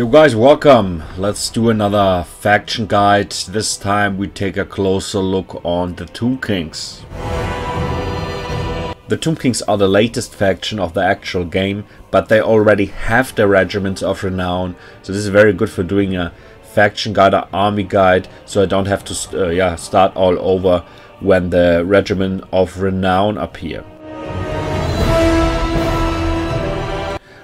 You guys welcome. Let's do another faction guide. This time we take a closer look on the Tomb Kings. The Tomb Kings are the latest faction of the actual game, but they already have their regiments of renown, so this is very good for doing a faction guide or army guide, so I don't have to uh, yeah, start all over when the regiment of renown appear.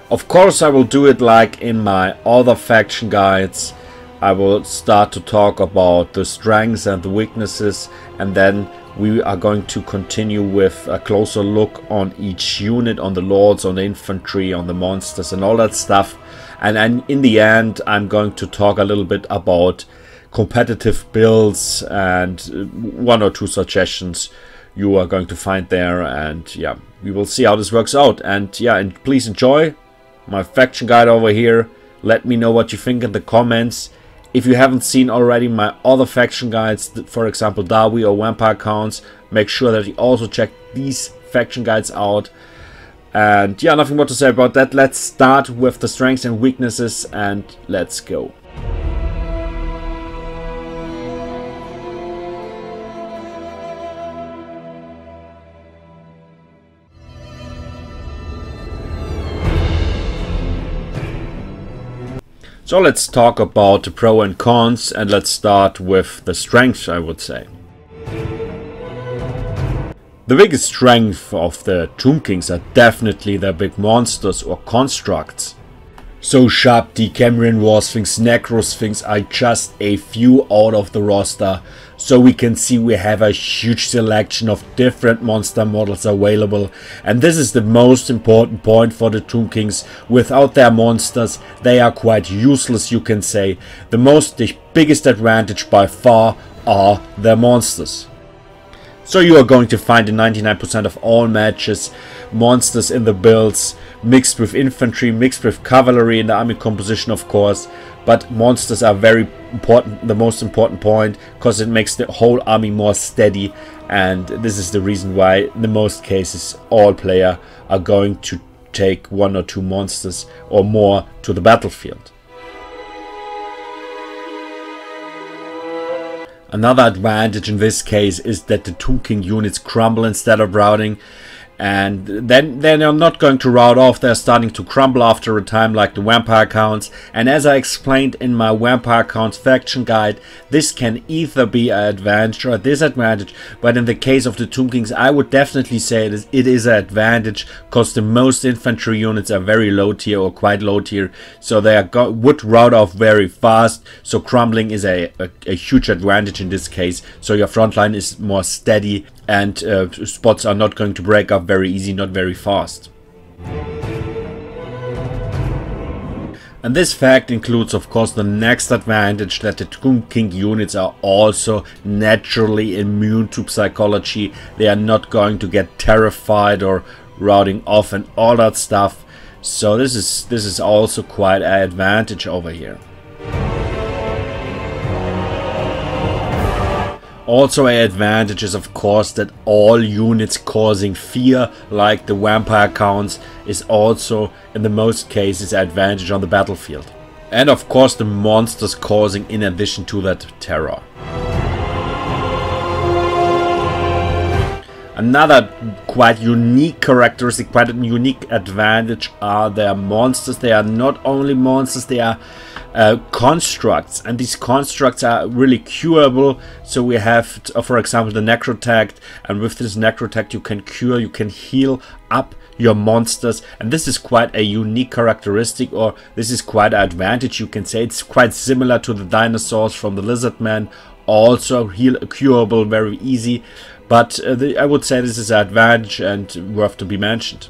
Of course I will do it like in my other faction guides. I will start to talk about the strengths and the weaknesses and then we are going to continue with a closer look on each unit, on the lords, on the infantry, on the monsters and all that stuff. And, and in the end I'm going to talk a little bit about competitive builds and uh, one or two suggestions you are going to find there and yeah we will see how this works out and yeah and please enjoy my faction guide over here. Let me know what you think in the comments. If you haven't seen already my other faction guides, for example Dawi or Vampire Counts, make sure that you also check these faction guides out. And yeah, nothing more to say about that. Let's start with the strengths and weaknesses and let's go. So let's talk about the pro and cons and let's start with the strengths I would say. The biggest strength of the Tomb Kings are definitely their big monsters or constructs. So Sharp, Decameron War Sphinx, Necro Sphinx are just a few out of the roster so we can see we have a huge selection of different monster models available and this is the most important point for the Tomb Kings. Without their monsters they are quite useless you can say. The most the biggest advantage by far are their monsters. So you are going to find in 99% of all matches monsters in the builds mixed with infantry, mixed with cavalry in the army composition of course but monsters are very important the most important point because it makes the whole army more steady and this is the reason why in the most cases all player are going to take one or two monsters or more to the battlefield. Another advantage in this case is that the Tomb King units crumble instead of routing and then then they're not going to rout off they're starting to crumble after a time like the vampire counts. And as I explained in my vampire counts faction guide this can either be an advantage or a disadvantage. But in the case of the Tomb Kings I would definitely say it is, it is an advantage because the most infantry units are very low tier or quite low tier. So they are would rout off very fast. So crumbling is a, a, a huge advantage in this case. So your front line is more steady and uh, spots are not going to break up very easy, not very fast. And this fact includes of course the next advantage that the Tomb King units are also naturally immune to psychology. They are not going to get terrified or routing off and all that stuff. So this is this is also quite an advantage over here. Also a advantage is of course that all units causing fear like the vampire counts is also in the most cases advantage on the battlefield. And of course the monsters causing in addition to that terror. Another quite unique characteristic, quite a unique advantage are their monsters. They are not only monsters, they are uh, constructs and these constructs are really curable. So we have uh, for example the necrotect and with this necrotect you can cure you can heal up your monsters. And this is quite a unique characteristic or this is quite an advantage you can say. It's quite similar to the dinosaurs from the lizard man also heal curable very easy but uh, the, I would say this is an advantage and worth to be mentioned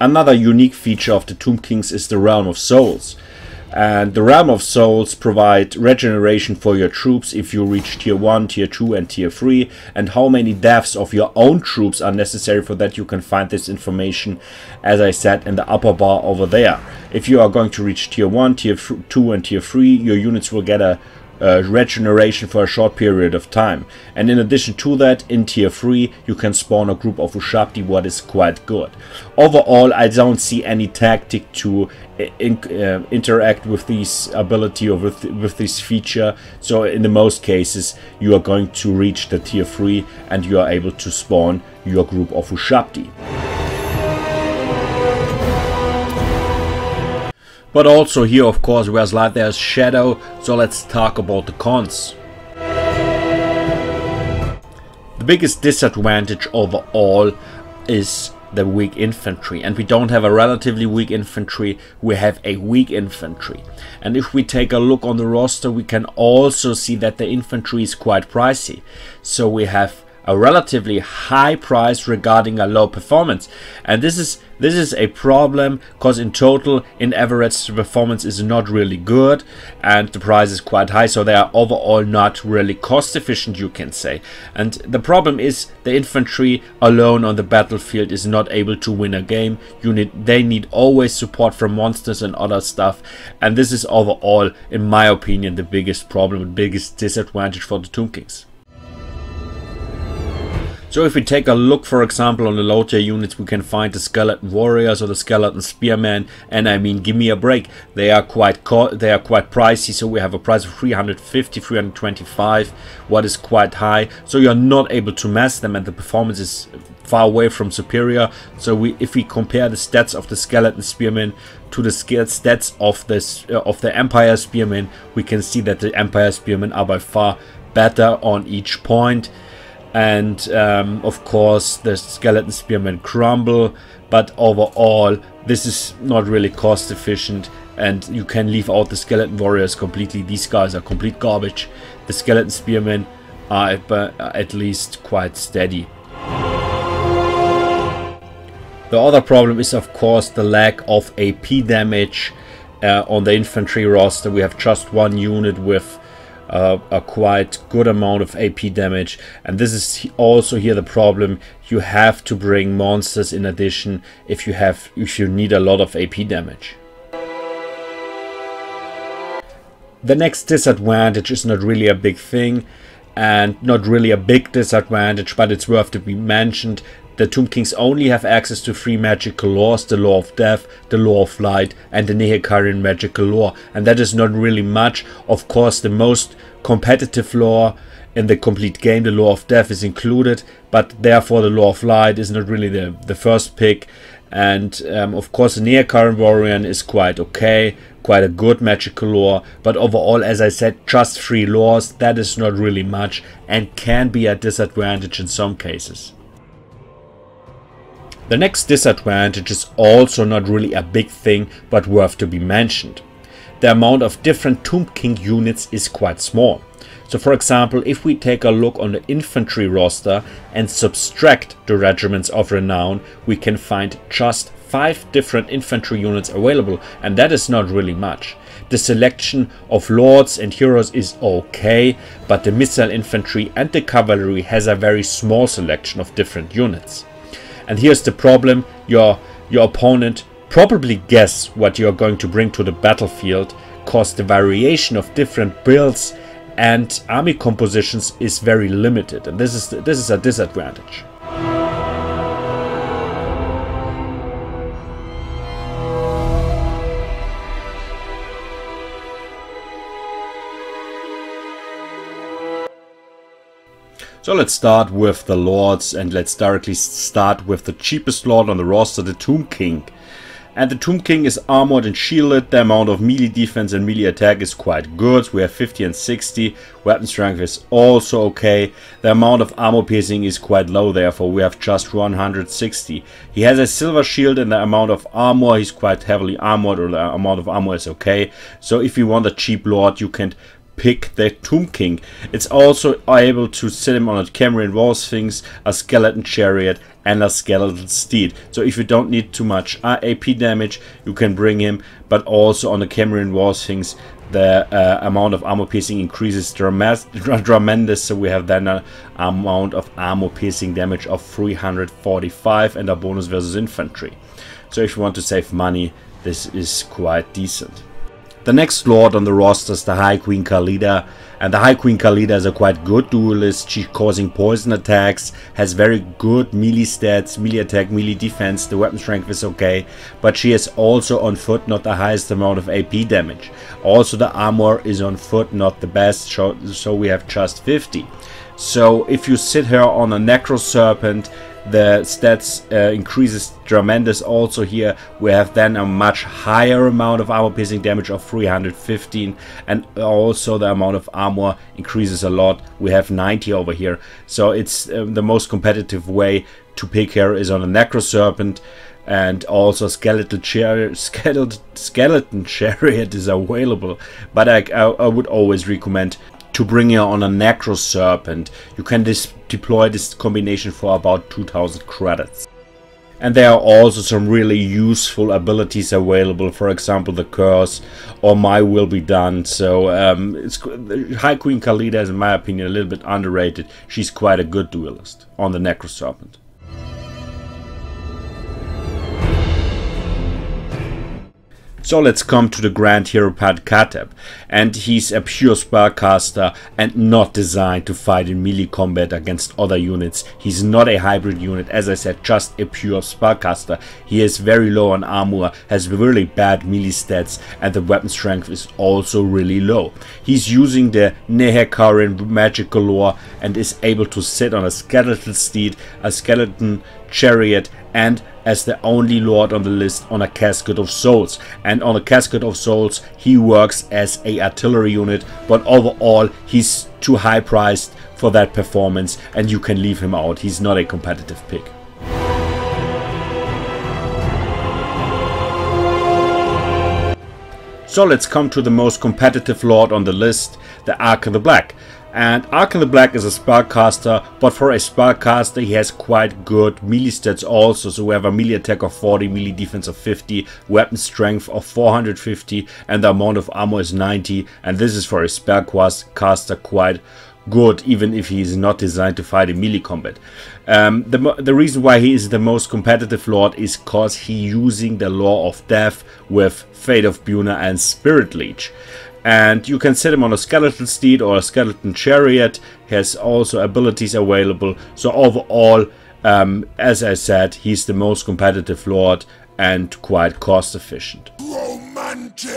Another unique feature of the Tomb Kings is the Realm of Souls. And the Realm of Souls provide regeneration for your troops if you reach tier 1, tier 2 and tier 3 and how many deaths of your own troops are necessary for that you can find this information as I said in the upper bar over there. If you are going to reach tier 1, tier 2 and tier 3 your units will get a uh, regeneration for a short period of time. And in addition to that, in tier 3 you can spawn a group of Ushabti what is quite good. Overall I don't see any tactic to uh, in, uh, interact with this ability or with, with this feature. So in the most cases you are going to reach the tier 3 and you are able to spawn your group of Ushabti. But also here, of course, where's light there's shadow, so let's talk about the cons. The biggest disadvantage overall is the weak infantry. And we don't have a relatively weak infantry we have a weak infantry. And if we take a look on the roster we can also see that the infantry is quite pricey. So we have a relatively high price regarding a low performance. And this is this is a problem because in total in average the performance is not really good and the price is quite high so they are overall not really cost efficient you can say. And the problem is the infantry alone on the battlefield is not able to win a game. You need they need always support from monsters and other stuff. And this is overall in my opinion the biggest problem and biggest disadvantage for the Tomb Kings. So if we take a look, for example, on the low tier units, we can find the Skeleton Warriors or the Skeleton Spearmen, and I mean, give me a break. They are quite they are quite pricey, so we have a price of 350, 325, what is quite high. So you're not able to mass them, and the performance is far away from superior. So we, if we compare the stats of the Skeleton Spearmen to the stats of this uh, of the Empire Spearmen, we can see that the Empire Spearmen are by far better on each point and um, of course the skeleton spearmen crumble but overall this is not really cost efficient and you can leave out the skeleton warriors completely. These guys are complete garbage. The skeleton spearmen are at, at least quite steady. The other problem is of course the lack of AP damage uh, on the infantry roster. We have just one unit with uh, a quite good amount of AP damage. And this is also here the problem. You have to bring monsters in addition if you have if you need a lot of AP damage. The next disadvantage is not really a big thing and not really a big disadvantage but it's worth to be mentioned the Tomb Kings only have access to three magical laws, the Law of Death, the Law of Light and the Nehekarian magical law. And that is not really much. Of course, the most competitive law in the complete game, the Law of Death is included, but therefore the Law of Light is not really the, the first pick. And um, of course, the Nehekarian Warrior is quite okay, quite a good magical law, but overall, as I said, just three laws, that is not really much and can be a disadvantage in some cases. The next disadvantage is also not really a big thing but worth to be mentioned. The amount of different Tomb King units is quite small. So for example, if we take a look on the infantry roster and subtract the regiments of renown, we can find just 5 different infantry units available and that is not really much. The selection of lords and heroes is okay, but the missile infantry and the cavalry has a very small selection of different units. And here's the problem, your, your opponent probably guess what you're going to bring to the battlefield cause the variation of different builds and army compositions is very limited and this is this is a disadvantage. So let's start with the lords and let's directly start with the cheapest lord on the roster, the Tomb King. And the Tomb King is armored and shielded, the amount of melee defense and melee attack is quite good, we have 50 and 60, weapon strength is also okay, the amount of armor piercing is quite low therefore we have just 160. He has a silver shield and the amount of armor, he's quite heavily armored or the amount of armor is okay, so if you want a cheap lord you can pick the Tomb King. It's also able to set him on a Khemrian War Sphinx, a Skeleton Chariot and a Skeleton Steed. So if you don't need too much AP damage, you can bring him, but also on the Khemrian War Sphinx, the uh, amount of armor piercing increases tremendous so we have then an amount of armor piercing damage of 345 and a bonus versus infantry so if you want to save money this is quite decent The next lord on the roster is the High Queen Khalida, and the High Queen Khalida is a quite good duelist. She's causing poison attacks, has very good melee stats, melee attack, melee defense, the weapon strength is okay, but she is also on foot not the highest amount of AP damage. Also the armor is on foot not the best, so we have just 50. So if you sit her on a Necro Serpent, the stats uh, increases tremendous. Also here we have then a much higher amount of armor piercing damage of 315 and also the amount of armor increases a lot. We have 90 over here. So it's um, the most competitive way to pick her is on a necro serpent and also skeletal chariot skeleton, skeleton chariot is available. But I, I, I would always recommend to bring you on a Necro Serpent. You can deploy this combination for about 2000 credits. And there are also some really useful abilities available, for example the Curse or My Will Be Done. So um, it's, High Queen Khalida is in my opinion a little bit underrated. She's quite a good duelist on the Necro Serpent. So let's come to the Grand Hierophant Khatep. And he's a pure spellcaster and not designed to fight in melee combat against other units. He's not a hybrid unit, as I said, just a pure spellcaster. He is very low on armor, has really bad melee stats, and the weapon strength is also really low. He's using the Nehekarian magical lore and is able to sit on a skeletal steed, a skeleton chariot, and as the only lord on the list on a Casket of Souls. And on a Casket of Souls he works as a artillery unit, but overall he's too high priced for that performance and you can leave him out. He's not a competitive pick. So let's come to the most competitive lord on the list, the Arkhan the Black. And Arkhan the Black is a spellcaster, but for a spellcaster he has quite good melee stats also. So we have a melee attack of 40, melee defense of 50, weapon strength of 450, and the amount of armor is 90. And this is for a spellcaster quite good, even if he is not designed to fight in melee combat. Um, the, the reason why he is the most competitive lord is cause he using the Law of Death with Fate of Bjuna and Spirit Leech and you can set him on a skeleton steed or a skeleton chariot. He has also abilities available. So overall um, as I said he's the most competitive lord and quite cost efficient. Romantic.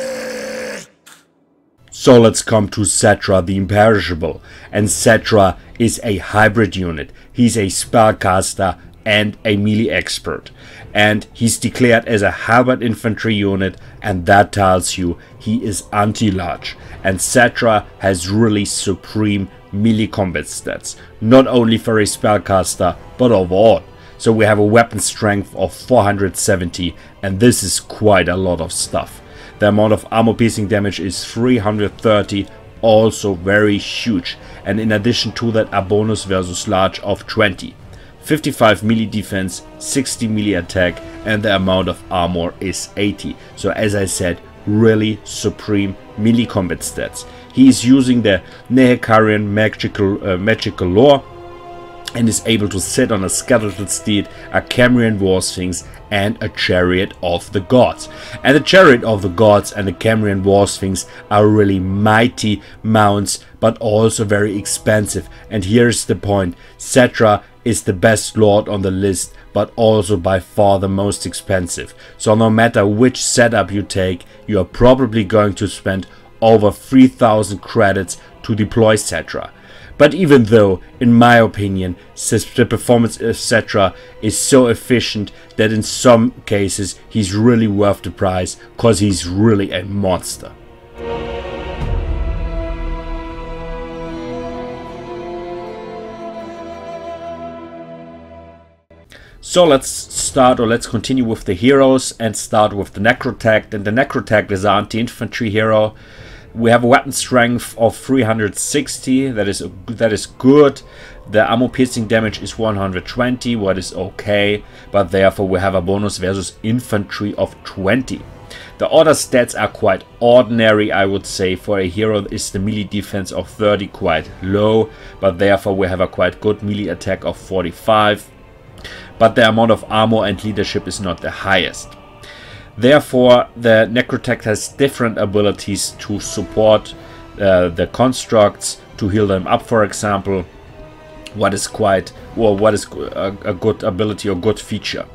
So let's come to Settra the Imperishable. And Settra is a hybrid unit. He's a spellcaster and a melee expert and he's declared as a Halberd infantry unit and that tells you he is anti-large and Settra has really supreme melee combat stats, not only for a spellcaster but overall. So we have a weapon strength of 470 and this is quite a lot of stuff. The amount of armor piercing damage is 330 also very huge and in addition to that a bonus versus large of 20. 55 melee defense, 60 melee attack and the amount of armor is 80. So as I said, really supreme melee combat stats. He is using the Nehekarian magical, uh, magical lore and is able to sit on a skeletal steed, a Khemrian war sphinx and a chariot of the gods. And the chariot of the gods and the Khemrian war sphinx are really mighty mounts but also very expensive. And here's the point, Settra is the best lord on the list but also by far the most expensive. So no matter which setup you take, you are probably going to spend over 3000 credits to deploy Settra. But even though, in my opinion, the performance etc. is so efficient that in some cases he's really worth the price cause he's really a monster. So let's start or let's continue with the heroes and start with the Necrotect. And the Necrotect is our anti-infantry hero. We have a weapon strength of 360, that is that is good. The ammo piercing damage is 120, what is okay, but therefore we have a bonus versus infantry of 20. The other stats are quite ordinary, I would say. For a hero is the melee defense of 30 quite low, but therefore we have a quite good melee attack of 45 but the amount of armor and leadership is not the highest. Therefore, the Necrotect has different abilities to support uh, the constructs, to heal them up, for example. What is quite, well, what is a, a good ability or good feature.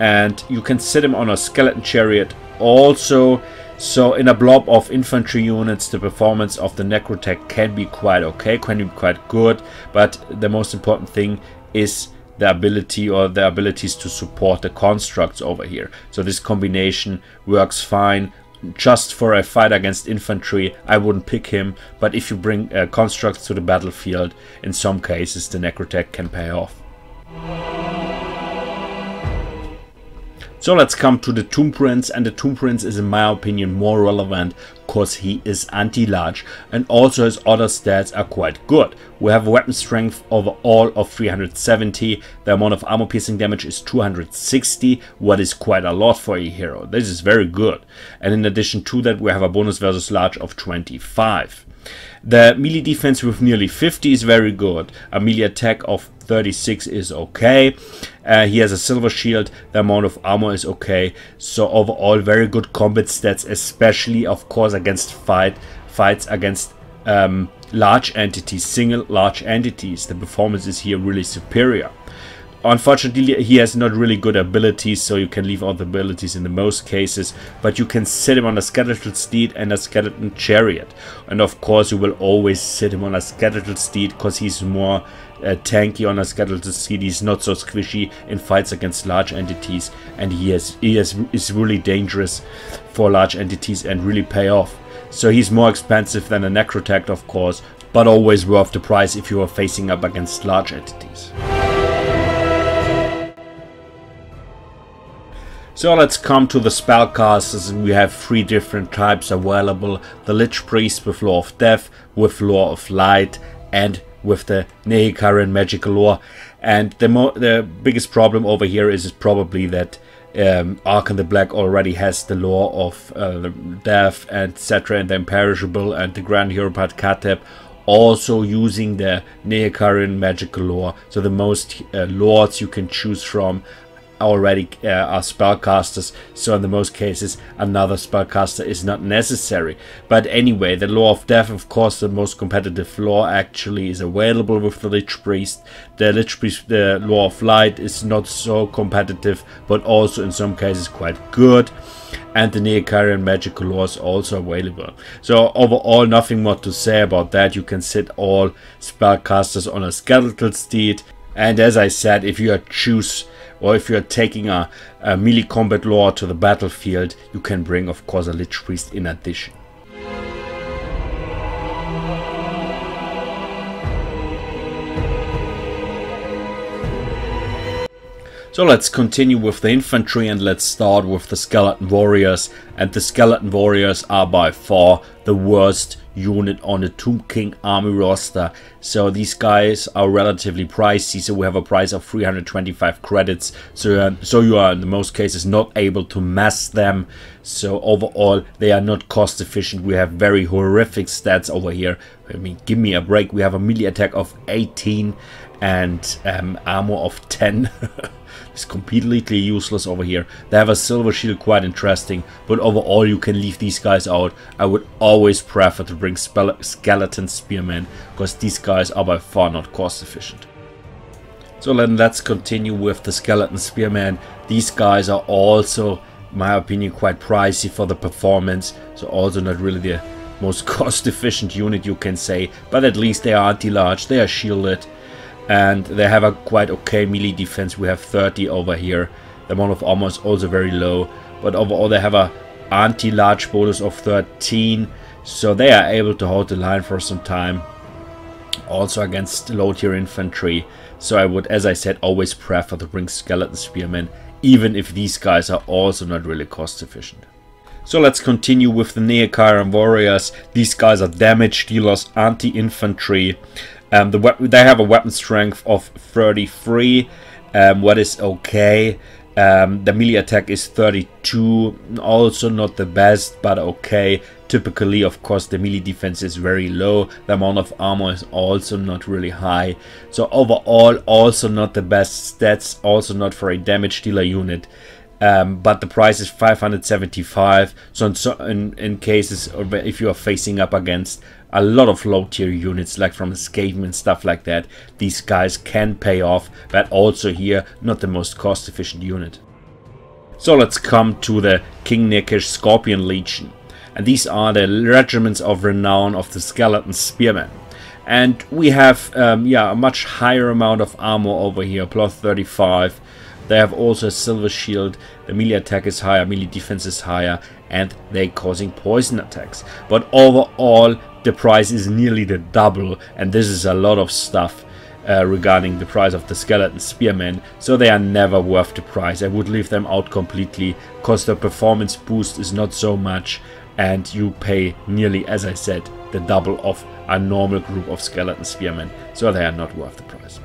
And you can sit him on a skeleton chariot also. So in a blob of infantry units, the performance of the Necrotect can be quite okay, can be quite good. But the most important thing is the ability or the abilities to support the constructs over here. So this combination works fine. Just for a fight against infantry, I wouldn't pick him, but if you bring uh, constructs to the battlefield, in some cases the Necrotect can pay off. So let's come to the Tomb Prince and the Tomb Prince is in my opinion more relevant because he is anti-large and also his other stats are quite good. We have a weapon strength overall of 370, the amount of armor piercing damage is 260, what is quite a lot for a hero. This is very good. And in addition to that we have a bonus versus large of 25. The melee defense with nearly 50 is very good. A melee attack of 36 is okay. Uh, he has a silver shield. The amount of armor is okay. So overall, very good combat stats, especially of course against fight fights against um, large entities, single large entities. The performance is here really superior. Unfortunately, he has not really good abilities, so you can leave out the abilities in the most cases, but you can sit him on a skeletal steed and a skeleton chariot. And of course, you will always sit him on a skeletal steed because he's more uh, tanky on a skeletal steed. He's not so squishy in fights against large entities, and he, has, he has, is really dangerous for large entities and really pay off. So he's more expensive than a Necrotect, of course, but always worth the price if you are facing up against large entities. So let's come to the spellcasters and we have three different types available. The Lich Priest with Law of Death, with Law of Light and with the Nehekharan Magical law. And the, the biggest problem over here is probably that um, Arkhan the Black already has the law of uh, Death, etc. and the Imperishable and the Grand Hero Khatep also using the Nehekharan magical law. So the most uh, lords you can choose from already uh, are spellcasters, so in the most cases another spellcaster is not necessary. But anyway, the Law of Death, of course, the most competitive law actually is available with the Lich Priest. The Lich Priest, the Lore of Light is not so competitive, but also in some cases quite good. And the Nehekharan magical lore is also available. So overall, nothing more to say about that. You can sit all spellcasters on a skeletal steed. And as I said, if you are choose or if you're taking a, a melee combat lore to the battlefield, you can bring of course a Lich Priest in addition. So let's continue with the infantry and let's start with the skeleton warriors and the skeleton warriors are by far the worst unit on the Tomb King army roster. So these guys are relatively pricey. So we have a price of 325 credits. So, uh, so you are in most cases not able to mass them. So overall they are not cost efficient. We have very horrific stats over here. I mean give me a break. We have a melee attack of 18 and um, armor of 10. is completely useless over here. They have a silver shield, quite interesting, but overall you can leave these guys out. I would always prefer to bring skeleton spearmen, because these guys are by far not cost efficient. So then let's continue with the skeleton spearmen. These guys are also, in my opinion, quite pricey for the performance, so also not really the most cost efficient unit you can say, but at least they are anti-large, they are shielded, and they have a quite okay melee defense. We have 30 over here. The amount of armor is also very low, but overall they have a anti-large bonus of 13, so they are able to hold the line for some time. Also against low tier infantry, so I would, as I said, always prefer to bring skeleton spearmen, even if these guys are also not really cost efficient. So let's continue with the Nehekharan warriors. These guys are damage dealers, anti-infantry. Um, the they have a weapon strength of 33, um, what is okay. Um, the melee attack is 32, also not the best, but okay. Typically, of course, the melee defense is very low. The amount of armor is also not really high. So overall, also not the best stats, also not for a damage dealer unit. Um, but the price is 575 so in, in, in cases if you are facing up against a lot of low tier units like from Skaven and stuff like that these guys can pay off but also here not the most cost efficient unit. So let's come to the King Nikesh Scorpion Legion. And these are the regiments of renown of the skeleton spearmen. And we have um, yeah a much higher amount of armor over here plus 35 they have also a silver shield, the melee attack is higher, melee defense is higher, and they're causing poison attacks. But overall, the price is nearly the double, and this is a lot of stuff uh, regarding the price of the skeleton spearmen, so they are never worth the price. I would leave them out completely, because the performance boost is not so much, and you pay nearly, as I said, the double of a normal group of skeleton spearmen, so they are not worth the price.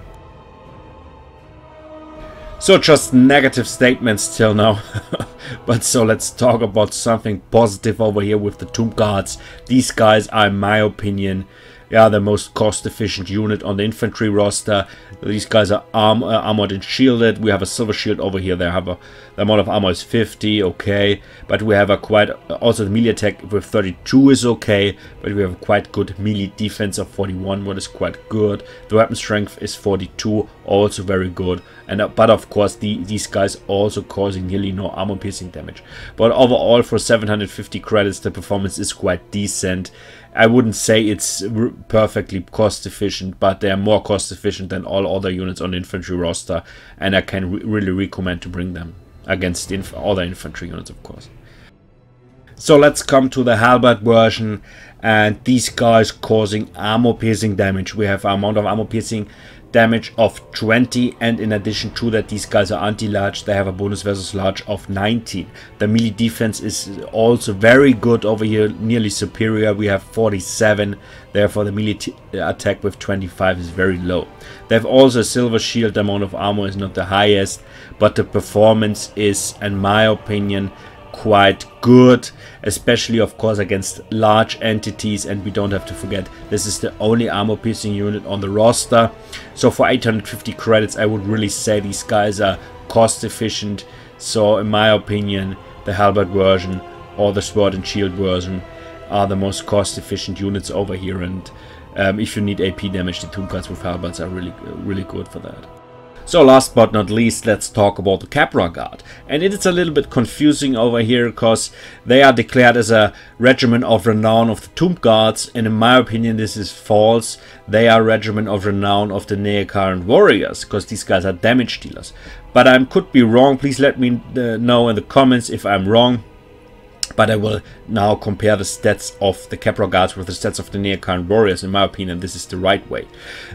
So just negative statements till now. but so let's talk about something positive over here with the Tomb Guards. These guys are, in my opinion, yeah, the most cost-efficient unit on the infantry roster. These guys are arm, uh, armored and shielded. We have a silver shield over here. They have a the amount of armor is 50, okay. But we have a quite also the melee attack with 32 is okay. But we have a quite good melee defense of 41, what is quite good. The weapon strength is 42, also very good. And uh, but of course the, these guys also causing nearly no armor piercing damage. But overall for 750 credits, the performance is quite decent. I wouldn't say it's perfectly cost efficient, but they are more cost efficient than all other units on the infantry roster, and I can re really recommend to bring them against inf other infantry units, of course. So let's come to the halberd version, and these guys causing armor piercing damage. We have amount of armor piercing damage of 20 and in addition to that these guys are anti-large. They have a bonus versus large of 19 the melee defense is also very good over here nearly superior. We have 47 therefore the melee uh, attack with 25 is very low. They have also a silver shield. The amount of armor is not the highest but the performance is in my opinion quite good especially of course against large entities. And we don't have to forget this is the only armor piercing unit on the roster. So for 850 credits I would really say these guys are cost efficient. So in my opinion the halberd version or the sword and shield version are the most cost efficient units over here. And um, if you need AP damage the tomb guards with halberds are really really good for that. So last but not least, let's talk about the Khepra Guard. And it is a little bit confusing over here because they are declared as a regiment of renown of the Tomb Guards. And in my opinion, this is false. They are regiment of renown of the Nehekharan Warriors because these guys are damage dealers. But I could be wrong. Please let me uh, know in the comments if I'm wrong but I will now compare the stats of the Khepra Guards with the stats of the Nehekharan Warriors. In my opinion, this is the right way.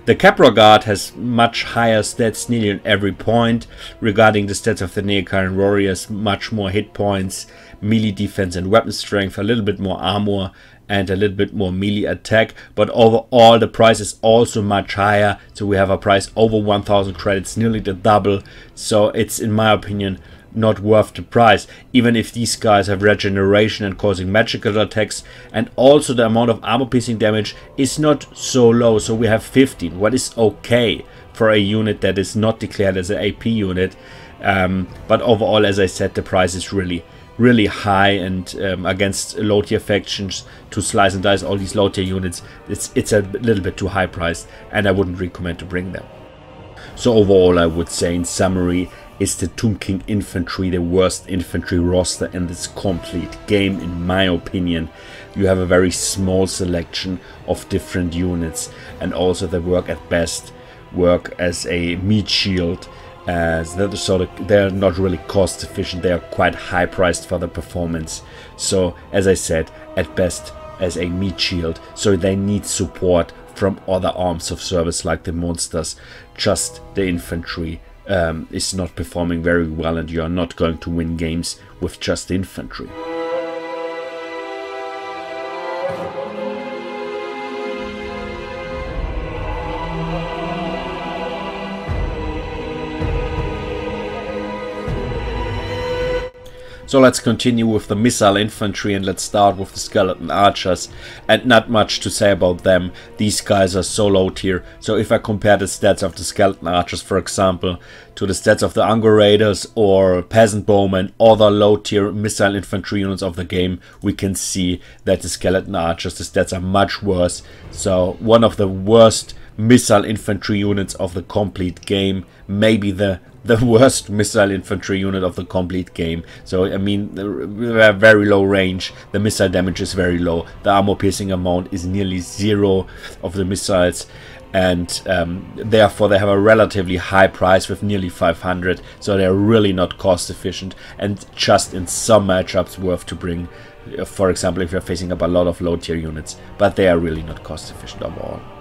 The Khepra Guard has much higher stats nearly on every point. Regarding the stats of the Nehekharan Warriors, much more hit points, melee defense and weapon strength, a little bit more armor, and a little bit more melee attack but overall the price is also much higher so we have a price over 1000 credits nearly the double so it's in my opinion not worth the price, even if these guys have regeneration and causing magical attacks, and also the amount of armor piercing damage is not so low, so we have 15, what is okay for a unit that is not declared as an AP unit, um, but overall, as I said, the price is really really high and um, against low tier factions to slice and dice all these low tier units it's it's a little bit too high priced and I wouldn't recommend to bring them. So overall I would say in summary is the Tomb King infantry the worst infantry roster in this complete game in my opinion. You have a very small selection of different units and also they work at best work as a meat shield as they're sort of they're not really cost efficient they are quite high priced for the performance so as i said at best as a meat shield so they need support from other arms of service like the monsters just the infantry um, is not performing very well and you are not going to win games with just infantry. So let's continue with the missile infantry and let's start with the skeleton archers. And not much to say about them. These guys are so low tier. So if I compare the stats of the skeleton archers, for example, to the stats of the Ungor Raiders or Peasant Bowmen, other low tier missile infantry units of the game, we can see that the skeleton archers, the stats are much worse. So one of the worst missile infantry units of the complete game. Maybe the the worst missile infantry unit of the complete game. So, I mean, they're very low range. The missile damage is very low. The armor piercing amount is nearly zero of the missiles. And um, therefore, they have a relatively high price with nearly 500. So, they're really not cost efficient and just in some matchups worth to bring. Uh, for example, if you're facing up a lot of low tier units, but they are really not cost efficient overall.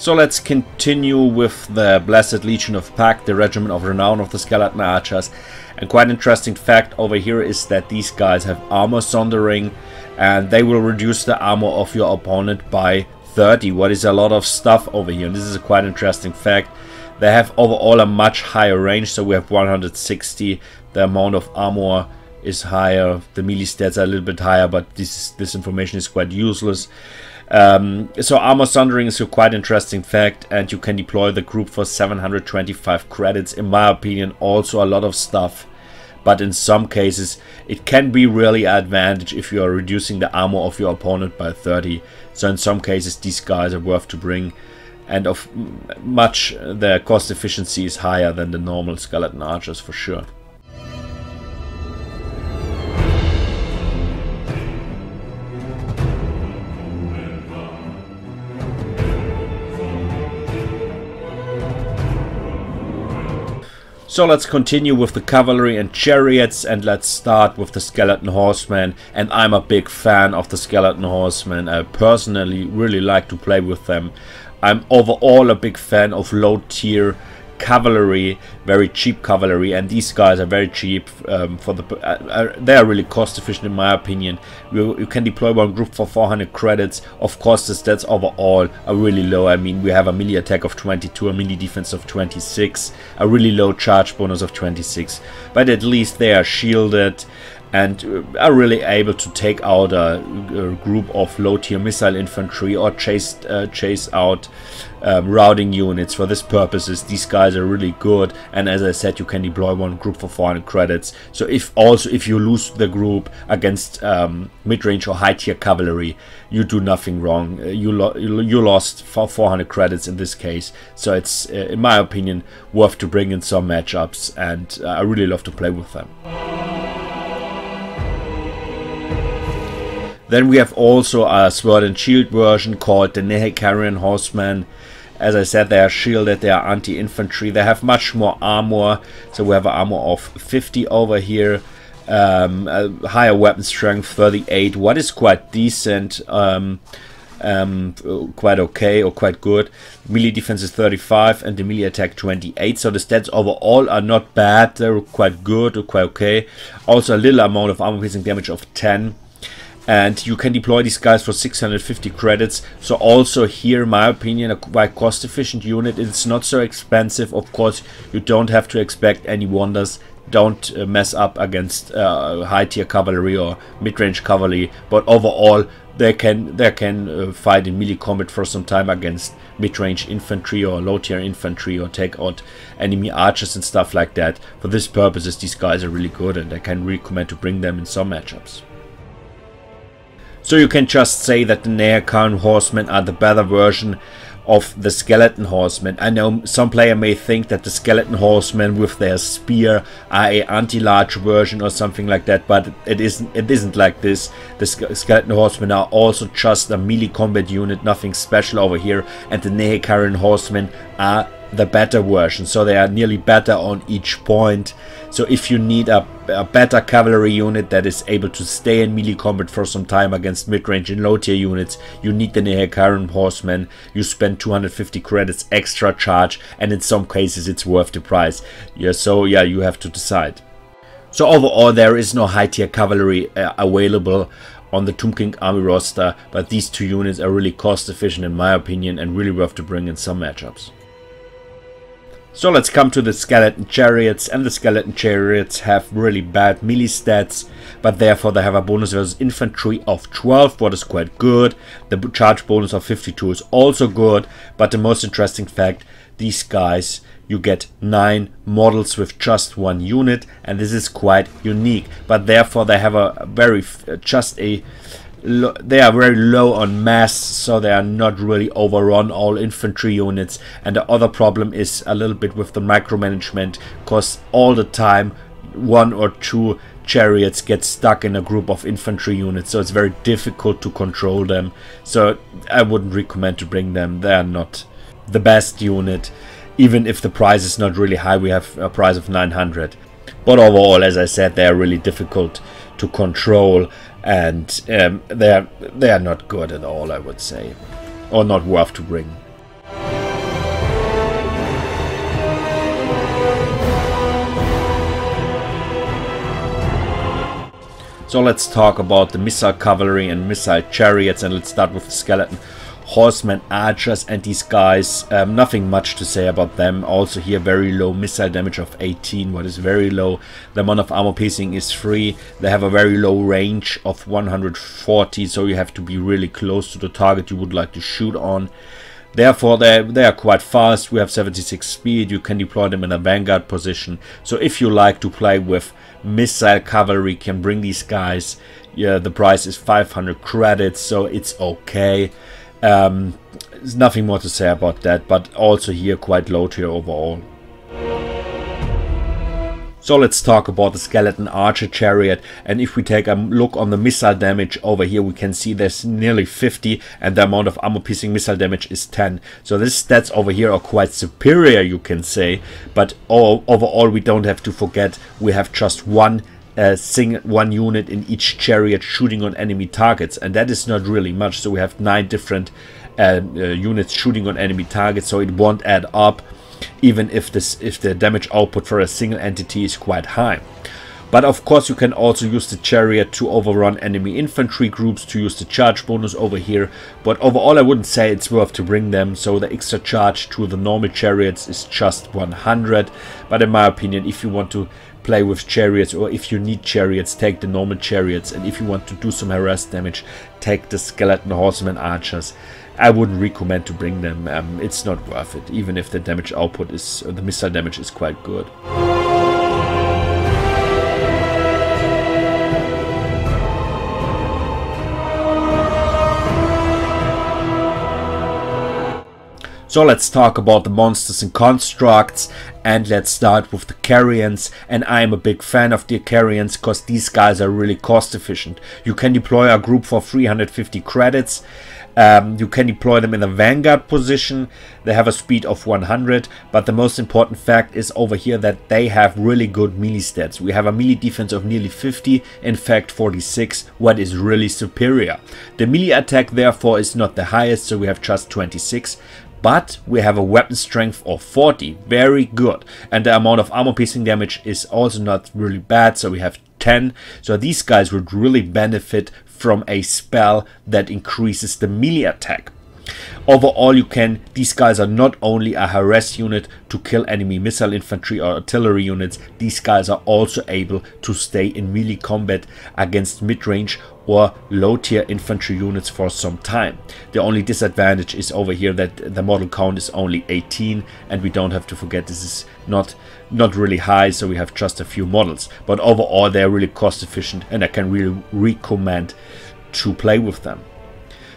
So let's continue with the Blessed Legion of Pact, the Regiment of Renown of the Skeleton Archers. And quite interesting fact over here is that these guys have armor sundering and they will reduce the armor of your opponent by 30, what is a lot of stuff over here. And this is a quite interesting fact. They have overall a much higher range, so we have 160. The amount of armor is higher, the melee stats are a little bit higher, but this, this information is quite useless. Um, so armor sundering is a quite interesting fact and you can deploy the group for 725 credits. In my opinion, also a lot of stuff. But in some cases, it can be really an advantage if you are reducing the armor of your opponent by 30. So in some cases, these guys are worth to bring. And of much, the cost efficiency is higher than the normal skeleton archers for sure. So let's continue with the cavalry and chariots and let's start with the skeleton horsemen and I'm a big fan of the skeleton horsemen. I personally really like to play with them. I'm overall a big fan of low tier cavalry, very cheap cavalry, and these guys are very cheap um, for the. Uh, uh, they are really cost efficient in my opinion. You, you, can deploy one group for 400 credits. Of course, the stats overall are really low. I mean, we have a melee attack of 22, a melee defense of 26, a really low charge bonus of 26, but at least they are shielded and are really able to take out a, a group of low-tier missile infantry or chase uh, chase out um, routing units. For this purposes, these guys are really good. And as I said, you can deploy one group for 400 credits. So if also if you lose the group against um, mid-range or high-tier cavalry, you do nothing wrong. Uh, you, lo you lost for 400 credits in this case. So it's, uh, in my opinion, worth to bring in some matchups. And uh, I really love to play with them. Then we have also a sword and shield version called the Nehekarian Horseman. As I said, they are shielded, they are anti-infantry, they have much more armor. So we have an armor of 50 over here. Um, higher weapon strength, 38, what is quite decent. Um, um, quite okay or quite good. Melee defense is 35 and the melee attack 28. So the stats overall are not bad. They're quite good or quite okay. Also a little amount of armor piercing damage of 10 and you can deploy these guys for 650 credits. So also here in my opinion a quite cost efficient unit. It's not so expensive. Of course you don't have to expect any wonders. Don't uh, mess up against uh, high tier cavalry or mid-range cavalry. But overall they can they can uh, fight in melee combat for some time against mid-range infantry or low tier infantry or take out enemy archers and stuff like that. For this purposes these guys are really good and I can recommend to bring them in some matchups so you can just say that the Nehekarian horsemen are the better version of the skeleton horsemen. I know some player may think that the skeleton horsemen with their spear are a anti-large version or something like that, but it isn't it isn't like this. The skeleton horsemen are also just a melee combat unit, nothing special over here, and the Nehekarian horsemen are the better version. So they are nearly better on each point. So if you need a, a better cavalry unit that is able to stay in melee combat for some time against mid-range and low tier units you need the Nehekarian horseman you spend 250 credits extra charge and in some cases it's worth the price. Yeah so yeah you have to decide. So overall there is no high tier cavalry uh, available on the Tomb King army roster, but these two units are really cost efficient in my opinion and really worth to bring in some matchups. So let's come to the skeleton chariots and the skeleton chariots have really bad melee stats but therefore they have a bonus versus infantry of 12 what is quite good. The charge bonus of 52 is also good but the most interesting fact these guys you get 9 models with just one unit and this is quite unique but therefore they have a very just a they are very low on mass so they are not really overrun all infantry units. And the other problem is a little bit with the micromanagement because all the time one or two chariots get stuck in a group of infantry units so it's very difficult to control them. So I wouldn't recommend to bring them. They are not the best unit. Even if the price is not really high we have a price of 900 but overall as I said they are really difficult to control and um, they are they are not good at all I would say. Or not worth to bring. So let's talk about the missile cavalry and missile chariots and let's start with the skeleton horsemen, archers and these guys. Um, nothing much to say about them. Also here very low missile damage of 18, what is very low. The amount of armor piercing is 3. They have a very low range of 140, so you have to be really close to the target you would like to shoot on. Therefore, they, they are quite fast. We have 76 speed. You can deploy them in a vanguard position. So if you like to play with missile cavalry, can bring these guys. Yeah, the price is 500 credits, so it's okay. Um, there's nothing more to say about that, but also here quite low tier overall. So let's talk about the Skeleton Archer Chariot and if we take a look on the missile damage over here we can see there's nearly 50 and the amount of armor piercing missile damage is 10. So these stats over here are quite superior you can say but all, overall we don't have to forget we have just one uh, single one unit in each chariot shooting on enemy targets and that is not really much so we have nine different uh, uh, units shooting on enemy targets so it won't add up even if this if the damage output for a single entity is quite high but of course you can also use the chariot to overrun enemy infantry groups to use the charge bonus over here. But overall I wouldn't say it's worth to bring them. So the extra charge to the normal chariots is just 100. But in my opinion if you want to play with chariots or if you need chariots take the normal chariots and if you want to do some harass damage take the skeleton horsemen archers. I wouldn't recommend to bring them um, it's not worth it even if the damage output is the missile damage is quite good So let's talk about the monsters and constructs and let's start with the Carrions and I am a big fan of the Carrions because these guys are really cost efficient. You can deploy a group for 350 credits. Um, you can deploy them in a vanguard position. They have a speed of 100 but the most important fact is over here that they have really good melee stats. We have a melee defense of nearly 50, in fact 46, what is really superior. The melee attack therefore is not the highest so we have just 26 but we have a weapon strength of 40, very good. And the amount of armor piercing damage is also not really bad, so we have 10. So these guys would really benefit from a spell that increases the melee attack. Overall you can, these guys are not only a harass unit to kill enemy missile infantry or artillery units, these guys are also able to stay in melee combat against mid-range or low tier infantry units for some time. The only disadvantage is over here that the model count is only 18 and we don't have to forget this is not not really high so we have just a few models but overall they're really cost efficient and I can really recommend to play with them.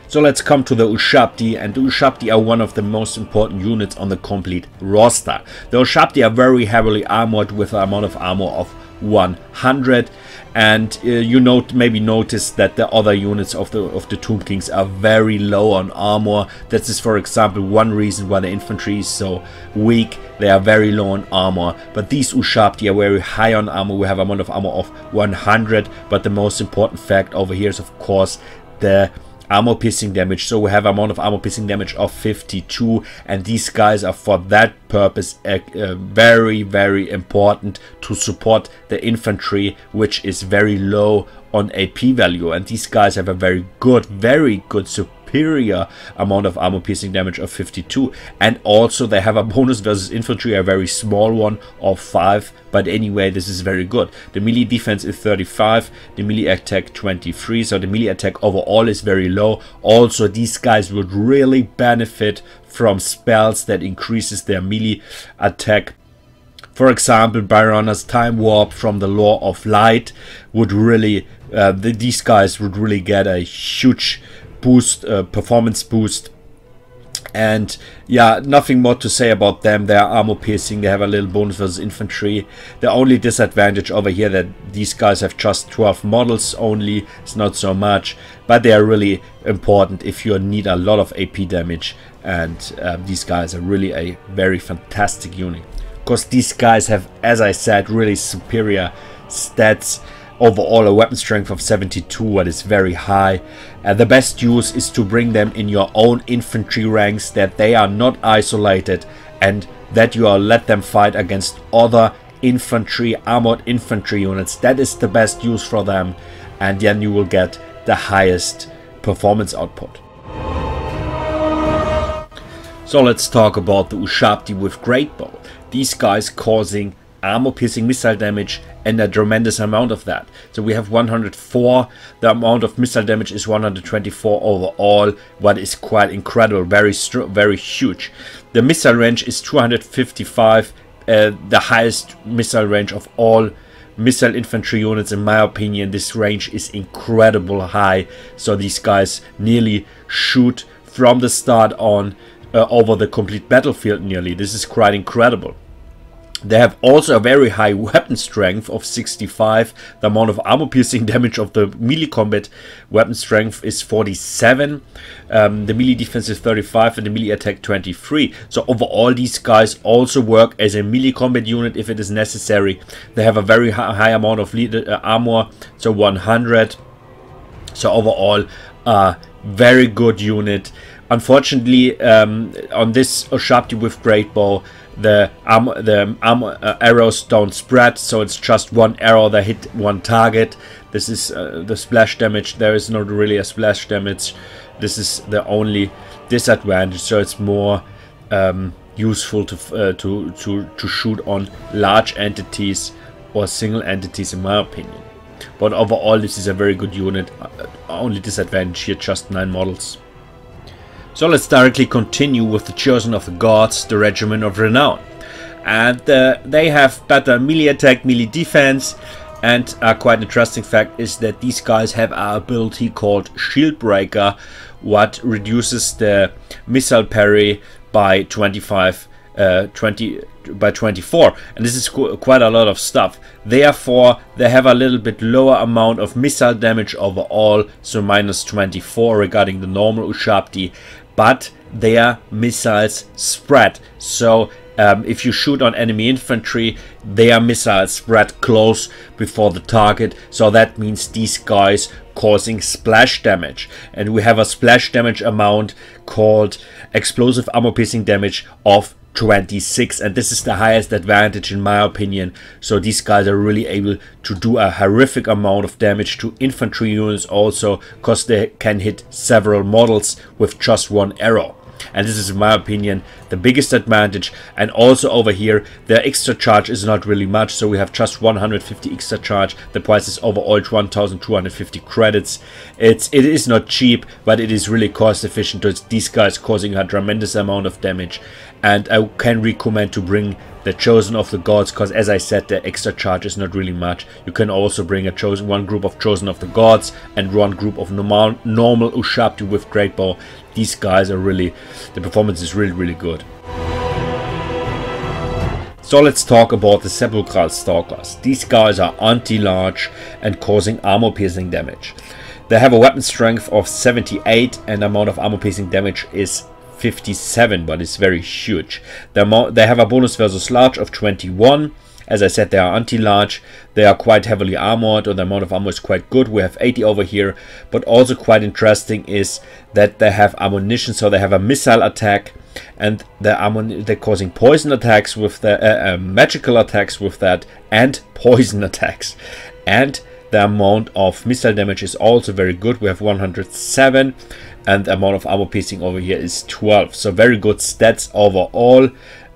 So let's come to the Ushabti and the Ushabti are one of the most important units on the complete roster. The Ushabti are very heavily armored with an amount of armor of 100 and uh, you note maybe notice that the other units of the of the Tomb Kings are very low on armor. this is for example one reason why the infantry is so weak. They are very low on armor. But these Ushabti are very high on armor. We have amount of armor of 100 but the most important fact over here is of course the armor piercing damage. So we have amount of armor piercing damage of 52 and these guys are for that purpose uh, uh, very very important to support the infantry which is very low on AP value. And these guys have a very good very good superior superior amount of armor piercing damage of 52 and also they have a bonus versus infantry a very small one of 5 but anyway this is very good. The melee defense is 35 the melee attack 23 so the melee attack overall is very low. Also these guys would really benefit from spells that increases their melee attack. For example, Birona's Time Warp from the Lore of Light would really, uh, the, these guys would really get a huge boost, uh, performance boost. And yeah, nothing more to say about them. They are armor piercing. They have a little bonus versus infantry. The only disadvantage over here that these guys have just 12 models only. It's not so much, but they are really important if you need a lot of AP damage. And uh, these guys are really a very fantastic unit because these guys have, as I said, really superior stats. Overall, a weapon strength of 72, what is very high. Uh, the best use is to bring them in your own infantry ranks, that they are not isolated and that you are let them fight against other infantry, armored infantry units. That is the best use for them, and then you will get the highest performance output. So let's talk about the Ushabti with Great Bow these guys causing armor piercing missile damage and a tremendous amount of that. So we have 104, the amount of missile damage is 124 overall, what is quite incredible, very very huge. The missile range is 255, uh, the highest missile range of all missile infantry units in my opinion. This range is incredible high, so these guys nearly shoot from the start on uh, over the complete battlefield nearly. This is quite incredible. They have also a very high weapon strength of 65. The amount of armor piercing damage of the melee combat weapon strength is 47. Um, the melee defense is 35 and the melee attack 23. So overall these guys also work as a melee combat unit if it is necessary. They have a very high, amount of uh, armor, so 100. So overall, a very good unit. Unfortunately, um, on this Ushabti with Great Bow, the arm, the arm, uh, arrows don't spread, so it's just one arrow that hit one target. This is uh, the splash damage. There is not really a splash damage. This is the only disadvantage. So it's more um, useful to uh, to to to shoot on large entities or single entities, in my opinion. But overall, this is a very good unit. Uh, only disadvantage here, just nine models. So let's directly continue with the Chosen of the Gods, the Regiment of Renown. And uh, they have better melee attack, melee defense, and a quite interesting fact is that these guys have an ability called Shield Breaker, what reduces the missile parry by 25 uh, 20 by 24 and this is qu quite a lot of stuff therefore they have a little bit lower amount of missile damage overall so minus 24 regarding the normal Ushabti but their missiles spread. So um, if you shoot on enemy infantry, their missiles spread close before the target. So that means these guys causing splash damage. And we have a splash damage amount called explosive armor piercing damage of 26 and this is the highest advantage in my opinion. So these guys are really able to do a horrific amount of damage to infantry units also because they can hit several models with just one arrow. And this is in my opinion the biggest advantage. And also over here the extra charge is not really much so we have just 150 extra charge. The price is overall 1250 credits. It's it is not cheap but it is really cost efficient. To these guys causing a tremendous amount of damage and I can recommend to bring the chosen of the gods because as I said the extra charge is not really much. You can also bring a chosen one group of chosen of the gods and one group of normal normal Ushabti with great bow these guys are really the performance is really really good. So let's talk about the sepulchral stalkers. These guys are anti-large and causing armor piercing damage. They have a weapon strength of 78 and amount of armor piercing damage is 57, but it's very huge. They have a bonus versus large of 21. As I said, they are anti-large. They are quite heavily armored, or the amount of armor is quite good. We have 80 over here. But also quite interesting is that they have ammunition, so they have a missile attack, and they're, they're causing poison attacks with the uh, uh, magical attacks with that, and poison attacks. And The amount of missile damage is also very good. We have 107 and the amount of armor piercing over here is 12. So very good stats overall.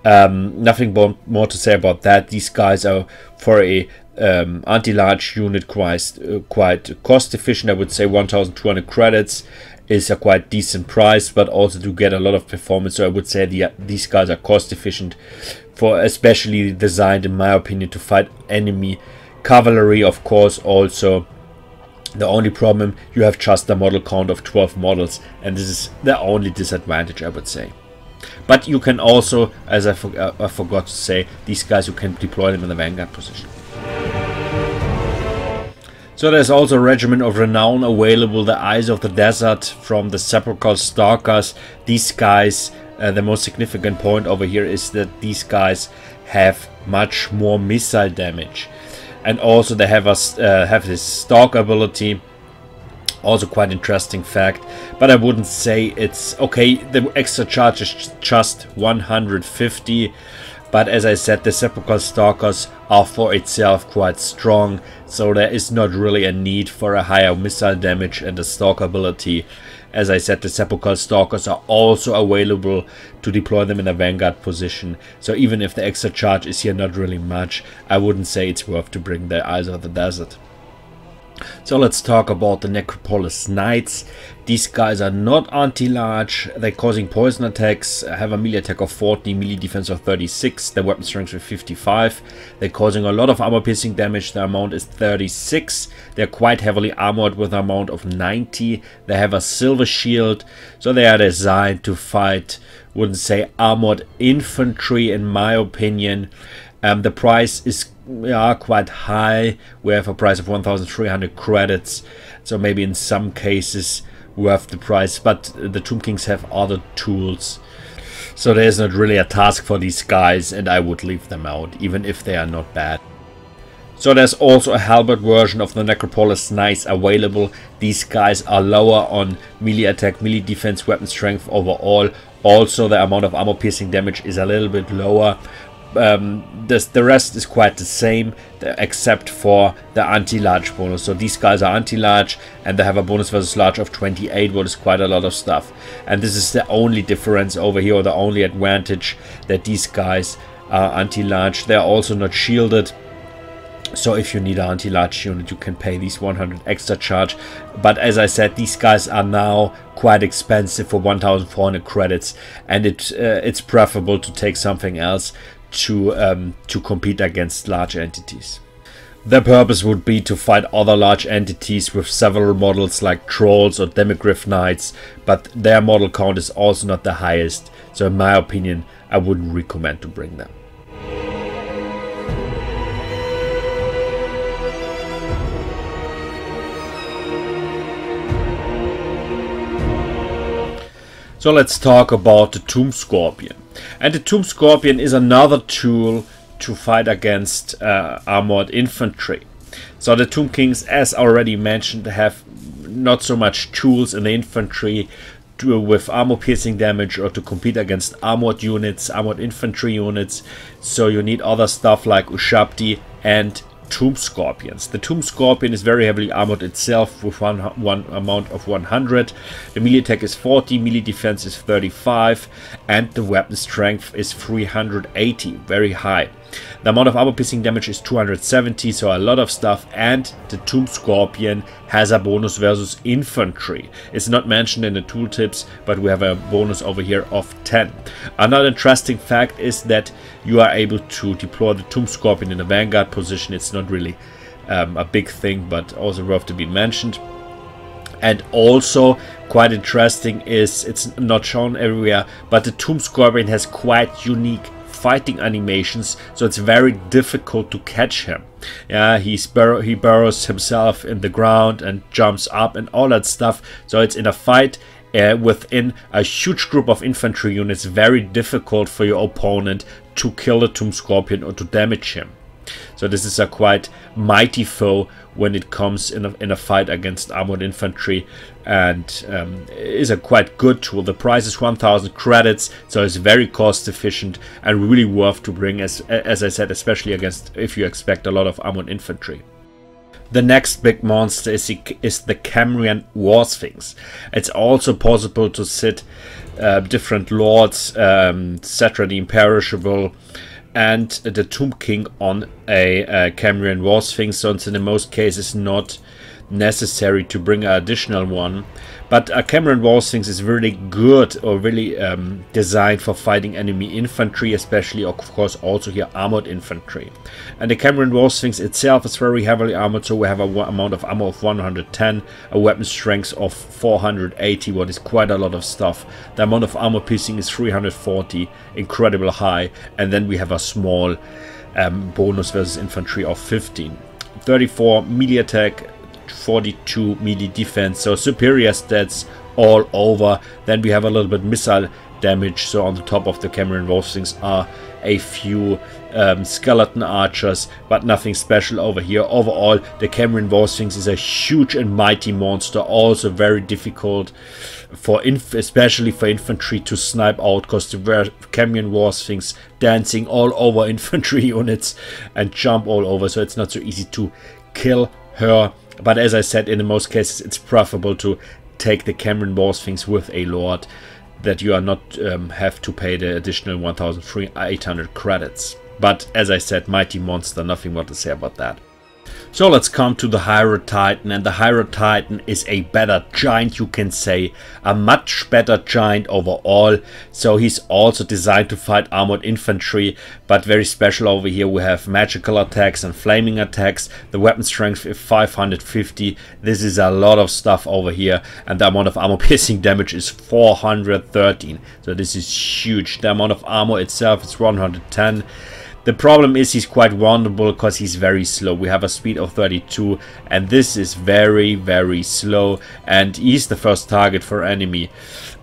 Um, nothing more to say about that. These guys are for a um, anti-large unit quite, uh, quite cost efficient. I would say 1,200 credits is a quite decent price, but also to get a lot of performance. So I would say the, these guys are cost efficient for especially designed, in my opinion, to fight enemy cavalry. Of course, also the only problem you have just a model count of 12 models, and this is the only disadvantage, I would say. But you can also, as I, for, uh, I forgot to say, these guys you can deploy them in the vanguard position. So there's also a Regiment of Renown available, the Eyes of the Desert from the Sepulchral Stalkers. These guys, uh, the most significant point over here is that these guys have much more missile damage. And also they have, a, uh, have this Stalk ability, also quite interesting fact. But I wouldn't say it's... Okay, the extra charge is just 150 but as I said, the Sepulchral Stalkers are for itself quite strong, so there is not really a need for a higher missile damage and a stalk ability. As I said, the Sepulchral Stalkers are also available to deploy them in a vanguard position, so even if the extra charge is here not really much, I wouldn't say it's worth to bring the Eyes of the Desert. So let's talk about the Necropolis Knights. These guys are not anti-large, they're causing poison attacks, have a melee attack of 40, melee defense of 36, their weapon strength of 55. They're causing a lot of armor piercing damage, their amount is 36. They're quite heavily armored with an amount of 90. They have a silver shield, so they are designed to fight, wouldn't say armored infantry in my opinion. Um, the price is yeah, quite high. We have a price of 1,300 credits, so maybe in some cases worth the price. But the Tomb Kings have other tools, so there's not really a task for these guys, and I would leave them out, even if they are not bad. So there's also a halberd version of the Necropolis Knights available. These guys are lower on melee attack, melee defense, weapon strength overall. Also the amount of armor piercing damage is a little bit lower, um, this, the rest is quite the same except for the anti-large bonus. So these guys are anti-large and they have a bonus versus large of 28, what is quite a lot of stuff. And this is the only difference over here, or the only advantage that these guys are anti-large. They're also not shielded. So if you need an anti-large unit, you can pay these 100 extra charge. But as I said, these guys are now quite expensive for 1,400 credits, and it uh, it's preferable to take something else to um, to compete against large entities. Their purpose would be to fight other large entities with several models like trolls or demigryph knights, but their model count is also not the highest, so in my opinion I wouldn't recommend to bring them. So let's talk about the Tomb Scorpion. And the Tomb Scorpion is another tool to fight against uh, armored infantry. So the Tomb Kings, as already mentioned, have not so much tools in the infantry to, with armor piercing damage or to compete against armored units, armored infantry units. So you need other stuff like Ushabti and Tomb Scorpions. The Tomb Scorpion is very heavily armored itself with one, one amount of 100. The melee attack is 40, melee defense is 35, and the weapon strength is 380, very high. The amount of armor piercing damage is 270, so a lot of stuff, and the Tomb Scorpion has a bonus versus infantry. It's not mentioned in the tooltips, but we have a bonus over here of 10. Another interesting fact is that you are able to deploy the Tomb Scorpion in a vanguard position. It's not really um, a big thing, but also worth to be mentioned. And also, quite interesting is, it's not shown everywhere, but the Tomb Scorpion has quite unique fighting animations, so it's very difficult to catch him. Yeah, he bur he burrows himself in the ground and jumps up and all that stuff. So it's in a fight uh, within a huge group of infantry units, very difficult for your opponent to kill the Tomb Scorpion or to damage him. So this is a quite mighty foe when it comes in a, in a fight against armored infantry and um, is a quite good tool. The price is 1000 credits, so it's very cost efficient and really worth to bring as, as I said, especially against if you expect a lot of armored infantry. The next big monster is is the Khemrian War Sphinx. It's also possible to sit uh, different lords, um, Settra the Imperishable, and the Tomb King on a, a Khemrian War Sphinx, so in the most cases not necessary to bring an additional one. But a Khemrian War Sphinx is really good or really um, designed for fighting enemy infantry, especially of course also here armored infantry. And the Khemrian Sphinx itself is very heavily armored, so we have a amount of ammo of 110, a weapon strength of 480, what is quite a lot of stuff. The amount of armor piercing is 340, incredible high, and then we have a small um, bonus versus infantry of 15. 34 melee attack, 42 melee defense, so superior stats all over. Then we have a little bit missile damage, so on the top of the War Sphinx are a few um, skeleton archers, but nothing special over here. Overall, the War Sphinx is a huge and mighty monster, also very difficult for especially for infantry to snipe out, because the War Sphinx dancing all over infantry units and jump all over, so it's not so easy to kill her but as I said, in the most cases, it's preferable to take the Khemrian War Sphinx with a Lord that you are not um, have to pay the additional 1,800 credits. But as I said, Mighty Monster, nothing more to say about that. So let's come to the Hierotitan and the Hierotitan is a better giant you can say, a much better giant overall. So he's also designed to fight armored infantry but very special over here we have magical attacks and flaming attacks. The weapon strength is 550, this is a lot of stuff over here and the amount of armor piercing damage is 413. So this is huge. The amount of armor itself is 110. The problem is he's quite vulnerable because he's very slow. We have a speed of 32 and this is very, very slow and he's the first target for enemy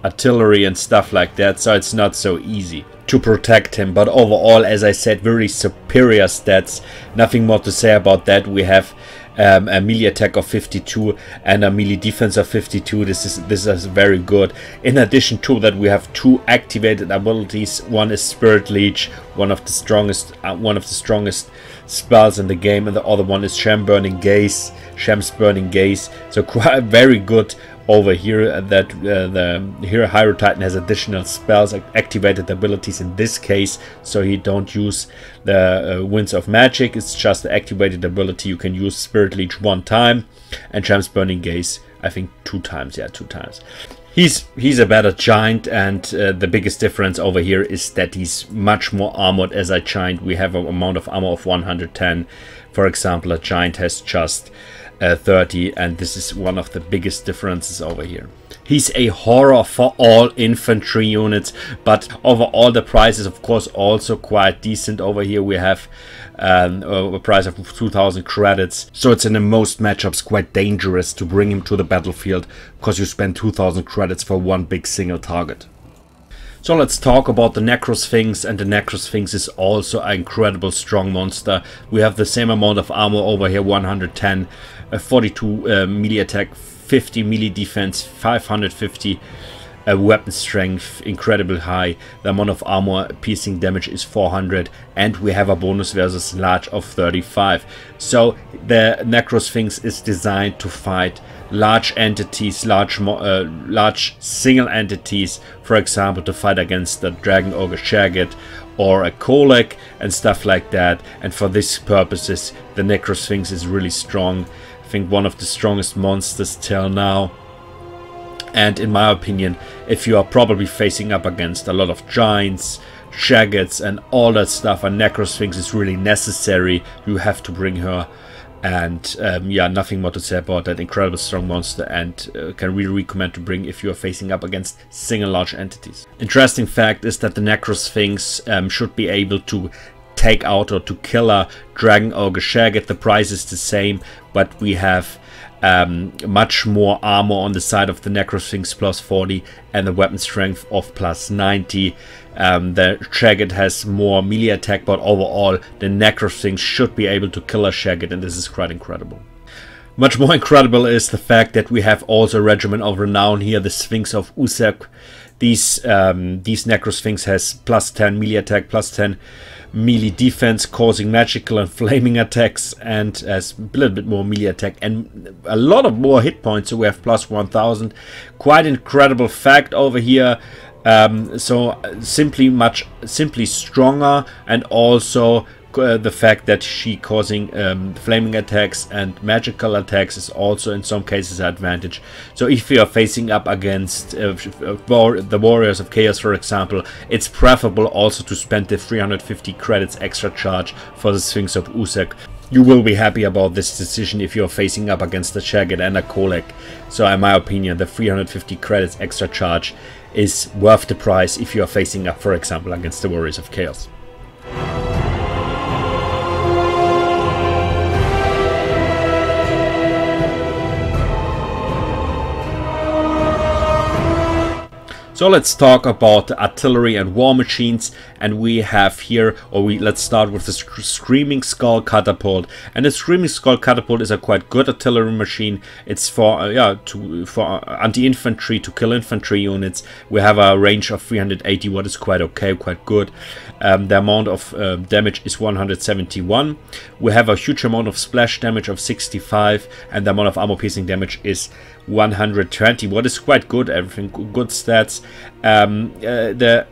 artillery and stuff like that, so it's not so easy to protect him. But overall, as I said, very superior stats. Nothing more to say about that. We have um, a melee attack of 52 and a melee defense of 52. This is this is very good. In addition to that, we have two activated abilities. One is Spirit Leech, one of the strongest uh, one of the strongest spells in the game, and the other one is Shem Burning Gaze. Shem's Burning Gaze. So quite very good over here uh, that uh, the here Hierotitan has additional spells activated abilities in this case so he don't use the uh, Winds of Magic it's just the activated ability you can use Spirit Leech one time and Shem's Burning Gaze I think two times yeah two times He's he's a better giant and uh, the biggest difference over here is that he's much more armored as a giant. We have an amount of armor of 110. For example, a giant has just uh, 30 and this is one of the biggest differences over here. He's a horror for all infantry units, but overall the price is of course also quite decent. Over here we have um, a price of 2000 credits, so it's in the most matchups quite dangerous to bring him to the battlefield because you spend 2000 credits for one big single target. So let's talk about the Necrosphinx and the Necrosphinx is also an incredible strong monster. We have the same amount of armor over here, 110, a 42 uh, melee attack, 50 melee defense, 550 uh, weapon strength, incredibly high. The amount of armor piercing damage is 400 and we have a bonus versus large of 35. So the Necrosphinx is designed to fight large entities, large uh, large single entities, for example, to fight against the Dragon Ogre Shaggoth or a Kholek and stuff like that. And for these purposes, the Necrosphinx is really strong. Think one of the strongest monsters till now. And in my opinion, if you are probably facing up against a lot of giants, Shaggoths and all that stuff, a Necrosphinx is really necessary. You have to bring her and um, yeah nothing more to say about that incredible strong monster and uh, can really recommend to bring if you are facing up against single large entities interesting fact is that the necrosphinx um, should be able to take out or to kill a dragon ogre Shaggoth the price is the same but we have um, much more armor on the side of the Necrosphinx plus 40 and the weapon strength of plus 90. Um, the Shaggoth has more melee attack, but overall the Necrosphinx should be able to kill a Shaggoth, and this is quite incredible. Much more incredible is the fact that we have also a regiment of renown here, the Sphinx of Usek. These um, these Necrosphinx has plus 10 melee attack, plus 10 melee defense causing magical and flaming attacks and as a little bit more melee attack and a lot of more hit points. So we have plus 1000 quite incredible fact over here. Um, so simply much simply stronger and also uh, the fact that she causing um, flaming attacks and magical attacks is also in some cases an advantage. So if you are facing up against uh, uh the Warriors of Chaos, for example, it's preferable also to spend the 350 credits extra charge for the Sphinx of Usek. You will be happy about this decision if you're facing up against the Jagged and a Kholek. So in my opinion, the 350 credits extra charge is worth the price if you are facing up, for example, against the Warriors of Chaos. So let's talk about artillery and war machines and we have here or we let's start with the Screaming Skull catapult. And the Screaming Skull catapult is a quite good artillery machine. It's for uh, yeah to for anti-infantry to kill infantry units. We have a range of 380 what is quite okay quite good. Um, the amount of uh, damage is 171 we have a huge amount of splash damage of 65 and the amount of armor piercing damage is 120 what is quite good everything good stats. Um, uh, the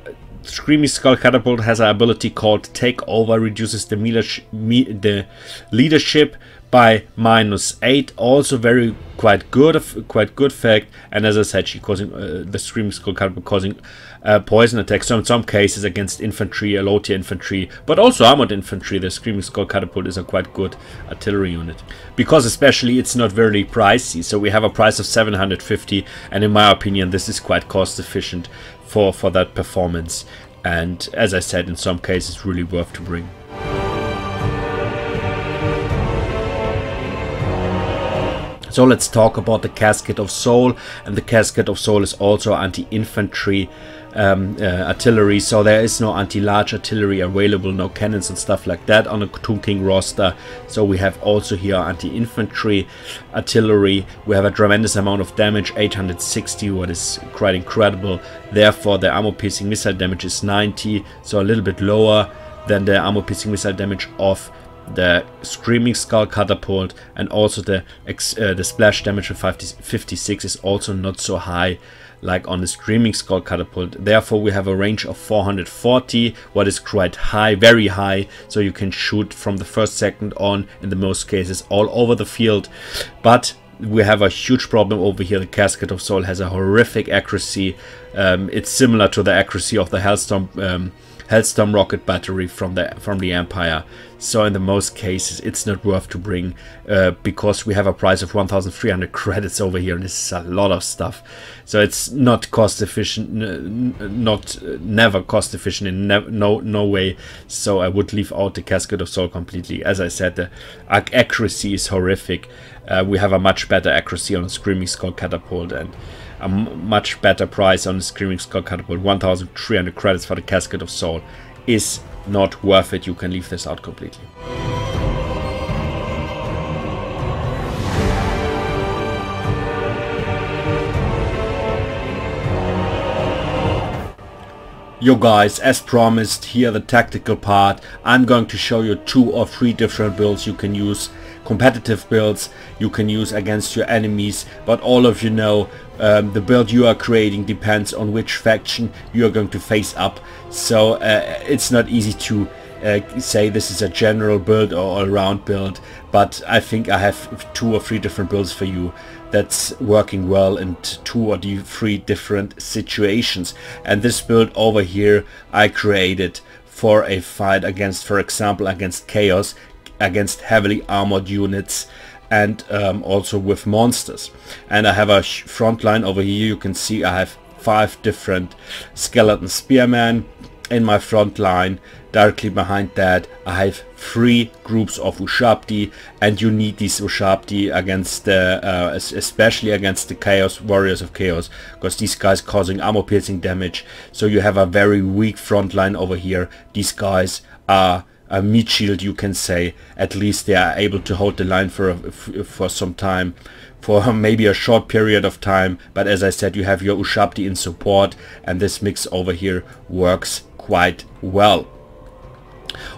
Screaming Skull Catapult has an ability called Take Over, reduces the, the leadership by minus 8 also very quite good quite good fact. And as I said she causing uh, the Screaming Skull Catapult causing uh, poison attacks so in some cases against infantry low tier infantry but also armored infantry the Screaming Skull Catapult is a quite good artillery unit because especially it's not very pricey so we have a price of 750 and in my opinion this is quite cost efficient for for that performance and as I said in some cases really worth to bring So let's talk about the Casket of Soul. And the Casket of Soul is also anti-infantry um, uh, artillery. So there is no anti-large artillery available, no cannons and stuff like that on the Tomb King roster. So we have also here anti-infantry artillery. We have a tremendous amount of damage, 860, what is quite incredible. Therefore the armor-piercing missile damage is 90, so a little bit lower than the armor-piercing missile damage of the Screaming Skull Catapult and also the uh, the splash damage of 50, 56 is also not so high like on the Screaming Skull Catapult. Therefore we have a range of 440, what is quite high, very high, so you can shoot from the first second on, in the most cases, all over the field. But we have a huge problem over here. The Casket of Soul has a horrific accuracy. Um, it's similar to the accuracy of the Hellstorm um, Hellstorm rocket battery from the from the Empire. So in the most cases, it's not worth to bring uh, because we have a price of 1,300 credits over here, and this is a lot of stuff. So it's not cost efficient, not uh, never cost efficient in no no way. So I would leave out the Casket of Soul completely. As I said, the accuracy is horrific. Uh, we have a much better accuracy on the Screaming Skull Catapult and a much better price on the Screaming Skull Catapult. 1300 credits for the Casket of Soul is not worth it. You can leave this out completely. Yo guys, as promised, here the tactical part. I'm going to show you two or three different builds you can use competitive builds you can use against your enemies but all of you know um, the build you are creating depends on which faction you are going to face up so uh, it's not easy to uh, say this is a general build or all-round build but I think I have two or three different builds for you that's working well in two or three different situations and this build over here I created for a fight against for example against chaos against heavily armored units and um, also with monsters. And I have a front line over here. You can see I have five different skeleton spearmen in my front line. Directly behind that I have three groups of Ushabti and you need these Ushabti against the, uh, especially against the Chaos Warriors of Chaos because these guys causing armor piercing damage. So you have a very weak front line over here. These guys are a meat shield you can say at least they are able to hold the line for for some time for maybe a short period of time but as I said you have your Ushabti in support and this mix over here works quite well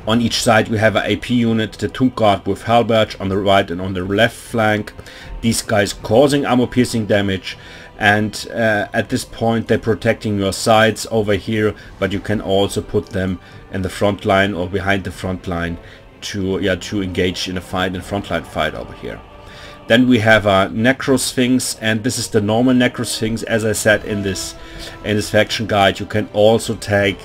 On each side we have an AP unit, the Tomb Guard with Halberd on the right and on the left flank. These guys causing armor piercing damage and uh, at this point they're protecting your sides over here but you can also put them in the front line or behind the front line to yeah to engage in a fight in frontline fight over here. Then we have a Necro Sphinx, and this is the normal Necro Sphinx. as I said in this in this faction guide you can also take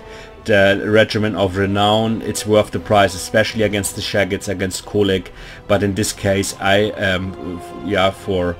the Regiment of Renown it's worth the price especially against the Shaggoths against Kholek but in this case I um yeah for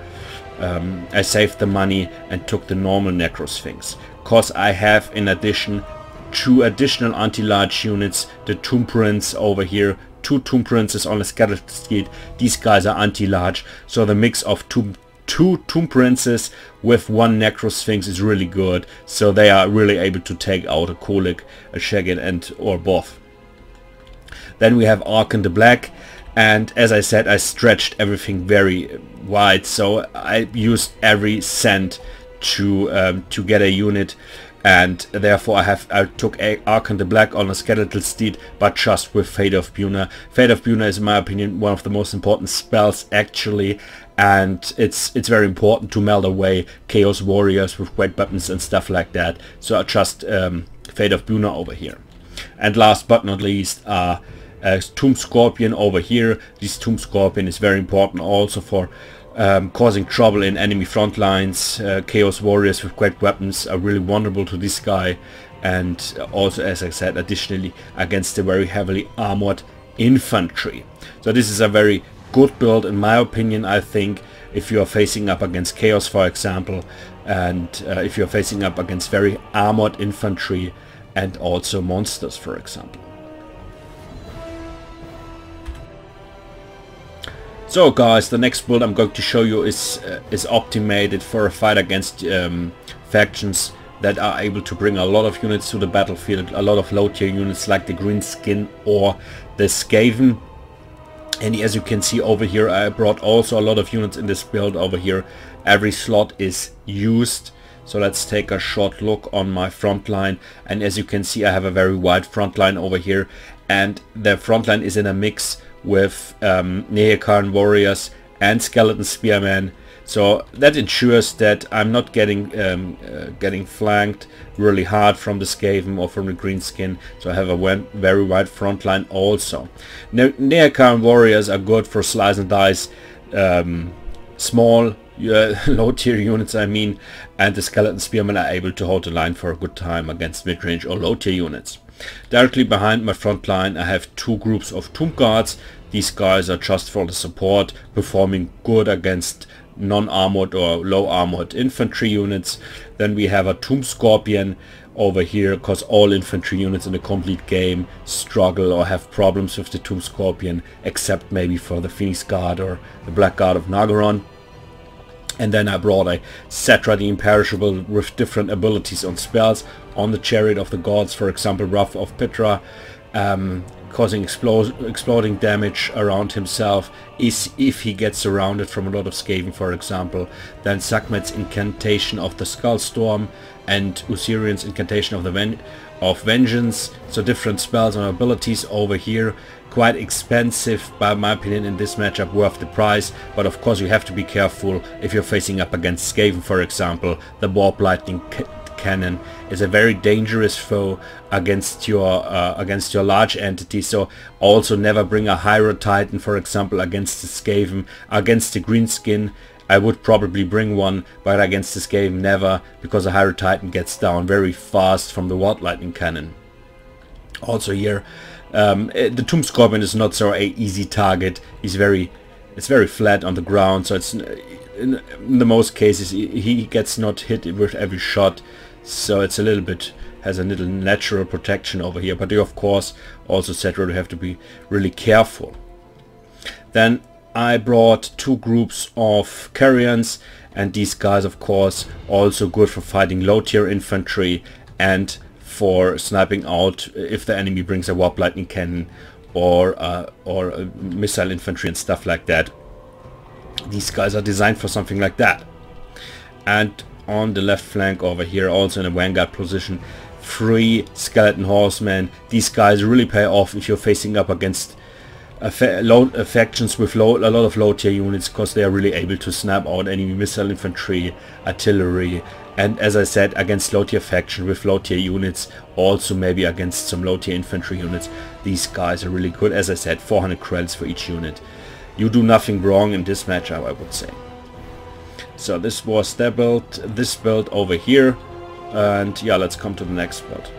um, I saved the money and took the normal Necrosphinx cause I have in addition two additional anti-large units the Tomb Prince over here two Tomb Princes on a Skeleton Steed. These guys are anti-large, so the mix of two, two Tomb Princes with one Necrosphinx is really good. So they are really able to take out a Kholek, a Shaggoth and or both. Then we have Arkhan the Black and as I said I stretched everything very wide so I used every cent to um, to get a unit and therefore I have I took Arkhan the Black on a skeletal steed but just with Fate of Bjuna. Fate of Bjuna is in my opinion one of the most important spells actually and it's it's very important to melt away Chaos Warriors with great weapons and stuff like that so I just um, Fate of Bjuna over here. And last but not least uh, Tomb Scorpion over here. This Tomb Scorpion is very important also for um, causing trouble in enemy front lines. Uh, Chaos Warriors with great weapons are really vulnerable to this guy and also as I said additionally against the very heavily armored infantry. So this is a very good build in my opinion I think if you are facing up against Chaos for example and uh, if you're facing up against very armored infantry and also monsters for example. So guys, the next build I'm going to show you is uh, is optimated for a fight against um, factions that are able to bring a lot of units to the battlefield, a lot of low tier units like the Green Skin or the Skaven. And as you can see over here, I brought also a lot of units in this build over here. Every slot is used. So let's take a short look on my front line. And as you can see, I have a very wide front line over here. And the front line is in a mix with um, Nehekharan warriors and skeleton spearmen. So that ensures that I'm not getting um, uh, getting flanked really hard from the Skaven or from the Greenskin. So I have a very wide front line also. Ne Nehekharan warriors are good for slice and dice um, small uh, low tier units I mean and the skeleton spearmen are able to hold the line for a good time against mid-range or low tier units. Directly behind my front line I have two groups of Tomb Guards. These guys are just for the support, performing good against non-armored or low-armored infantry units. Then we have a Tomb Scorpion over here because all infantry units in the complete game struggle or have problems with the Tomb Scorpion except maybe for the Phoenix Guard or the Black Guard of Naggarond. And then I brought a Settra the Imperishable with different abilities on spells on the Chariot of the Gods, for example, Wrath of Ptra, um, causing exploding damage around himself is if he gets surrounded from a lot of Skaven, for example. Then Sakhmet's Incantation of the Skullstorm and Usirian's Incantation of the Ven of Vengeance. So different spells and abilities over here quite expensive by my opinion in this matchup worth the price but of course you have to be careful if you're facing up against Skaven for example the Warp Lightning cannon is a very dangerous foe against your uh, against your large entity. So also never bring a Hierotitan for example against the Skaven against the Greenskin I would probably bring one but against the Skaven never because a Hierotitan gets down very fast from the Warp Lightning cannon. Also here um, eh, the Tomb Scorpion is not so a easy target. He's very, it's very flat on the ground, so it's in the most cases he gets not hit with every shot, so it's a little bit has a little natural protection over here. But you of course also said you have to be really careful. Then I brought two groups of Carrions and these guys of course also good for fighting low tier infantry and for sniping out if the enemy brings a warp lightning cannon or uh, or missile infantry and stuff like that. These guys are designed for something like that. And on the left flank over here, also in a vanguard position. Three skeleton horsemen. These guys really pay off if you're facing up against low, factions with low, a lot of low tier units because they are really able to snap out enemy missile infantry, artillery, and as I said against low tier faction with low tier units, also maybe against some low tier infantry units. These guys are really good. As I said, 400 credits for each unit. You do nothing wrong in this matchup, I would say. So this was their build, this build over here. And yeah, let's come to the next build.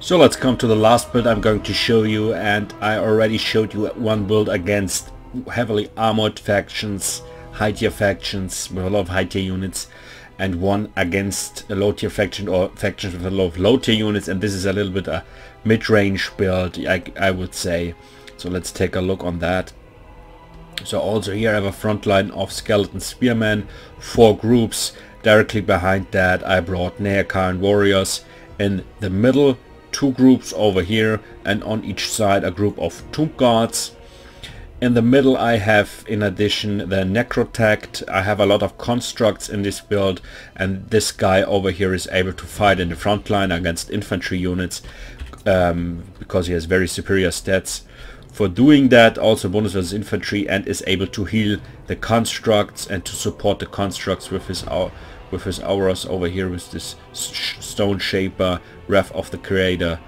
So let's come to the last build I'm going to show you and I already showed you one build against heavily armored factions, high tier factions with a lot of high tier units and one against a low tier faction or factions with a lot of low tier units and this is a little bit a mid-range build I, I would say. So let's take a look on that. So also here I have a front line of skeleton spearmen, four groups. Directly behind that I brought Nehekharan warriors. In the middle two groups over here and on each side a group of tomb guards. In the middle I have in addition the Necrotect. I have a lot of constructs in this build and this guy over here is able to fight in the front line against infantry units um, because he has very superior stats. For doing that also bonus versus infantry and is able to heal the constructs and to support the constructs with his with his auras over here with this stone shaper, Wrath of the Creator,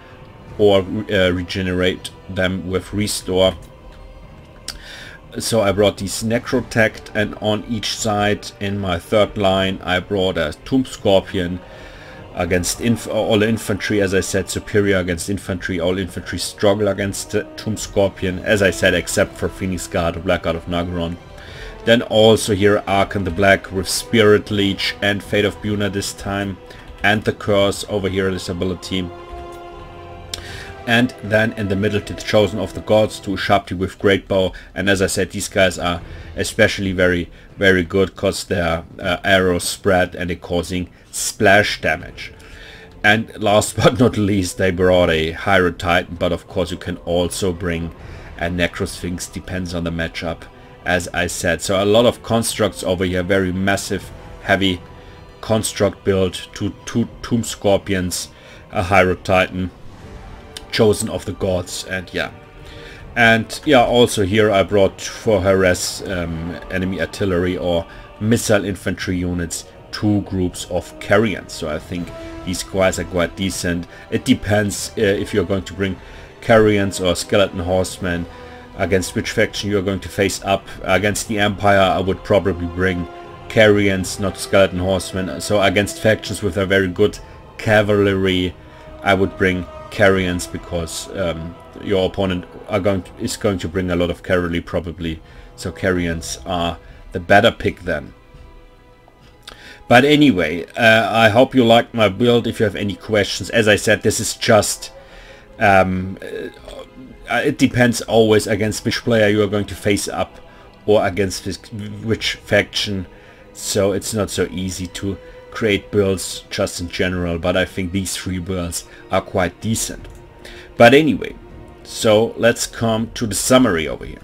or uh, regenerate them with restore. So I brought these Necrotect and on each side in my third line I brought a Tomb Scorpion against inf all infantry as I said superior against infantry all infantry struggle against Tomb Scorpion as I said except for Phoenix Guard or Black Guard of Naggarond then also here Arkhan the Black with Spirit Leech and Fate of Bjuna this time. And the Curse over here, this ability. And then in the middle to the Chosen of the Gods to Ushabti with Great Bow. And as I said, these guys are especially very, very good because their uh, arrows spread and they're causing splash damage. And last but not least, they brought a Hierotitan, but of course you can also bring a Necrosphinx, depends on the matchup as I said. So a lot of constructs over here, very massive, heavy construct build, two, two Tomb Scorpions, a Hierotitan, Chosen of the Gods, and yeah. And yeah, also here I brought for harass um, enemy artillery or missile infantry units two groups of carrions. So I think these guys are quite decent. It depends uh, if you're going to bring carrions or skeleton horsemen against which faction you're going to face up. Against the Empire I would probably bring Carrions, not Skeleton Horsemen. So against factions with a very good cavalry I would bring Carrions because um, your opponent are going to, is going to bring a lot of cavalry probably. So Carrions are the better pick then. But anyway, uh, I hope you liked my build. If you have any questions, as I said, this is just um, uh, it depends always against which player you are going to face up or against which faction. So it's not so easy to create builds just in general, but I think these three builds are quite decent. But anyway, so let's come to the summary over here.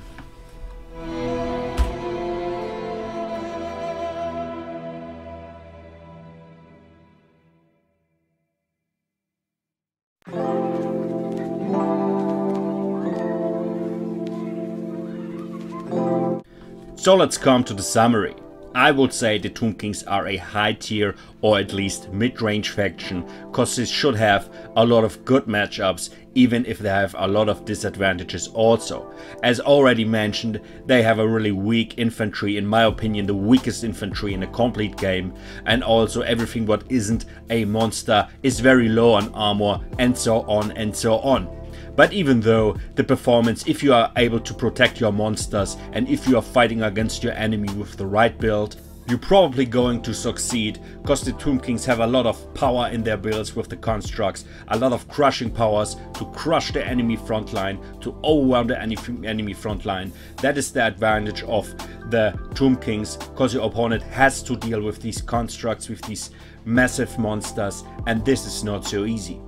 So let's come to the summary. I would say the Tomb Kings are a high tier or at least mid-range faction cause they should have a lot of good matchups even if they have a lot of disadvantages also. As already mentioned, they have a really weak infantry, in my opinion the weakest infantry in a complete game and also everything what isn't a monster is very low on armor and so on and so on. But even though the performance, if you are able to protect your monsters and if you are fighting against your enemy with the right build, you're probably going to succeed because the Tomb Kings have a lot of power in their builds with the constructs, a lot of crushing powers to crush the enemy front line, to overwhelm the enemy front line. That is the advantage of the Tomb Kings because your opponent has to deal with these constructs, with these massive monsters and this is not so easy.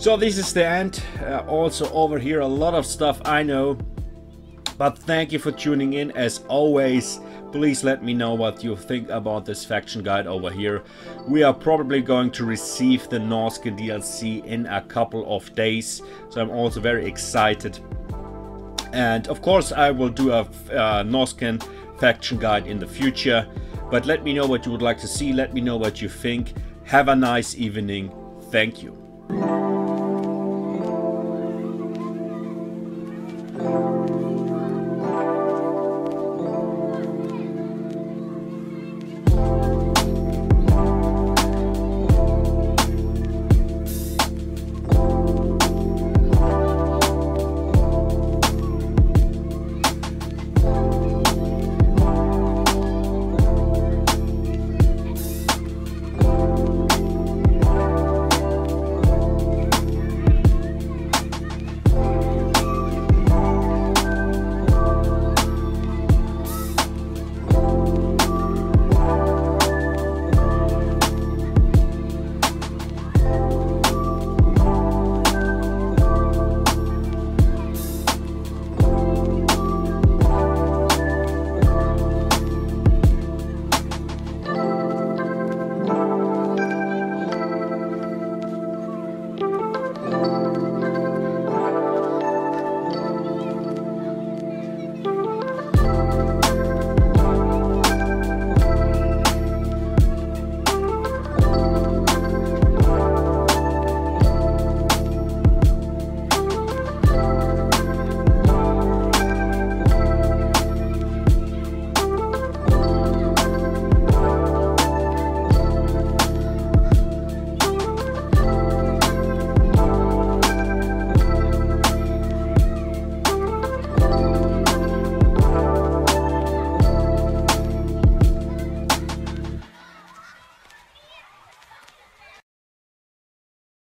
So this is the end. Uh, also over here a lot of stuff I know But thank you for tuning in as always. Please let me know what you think about this faction guide over here. We are probably going to receive the Norscan DLC in a couple of days. So I'm also very excited. And of course I will do a uh, faction guide in the future. But let me know what you would like to see. Let me know what you think. Have a nice evening. Thank you.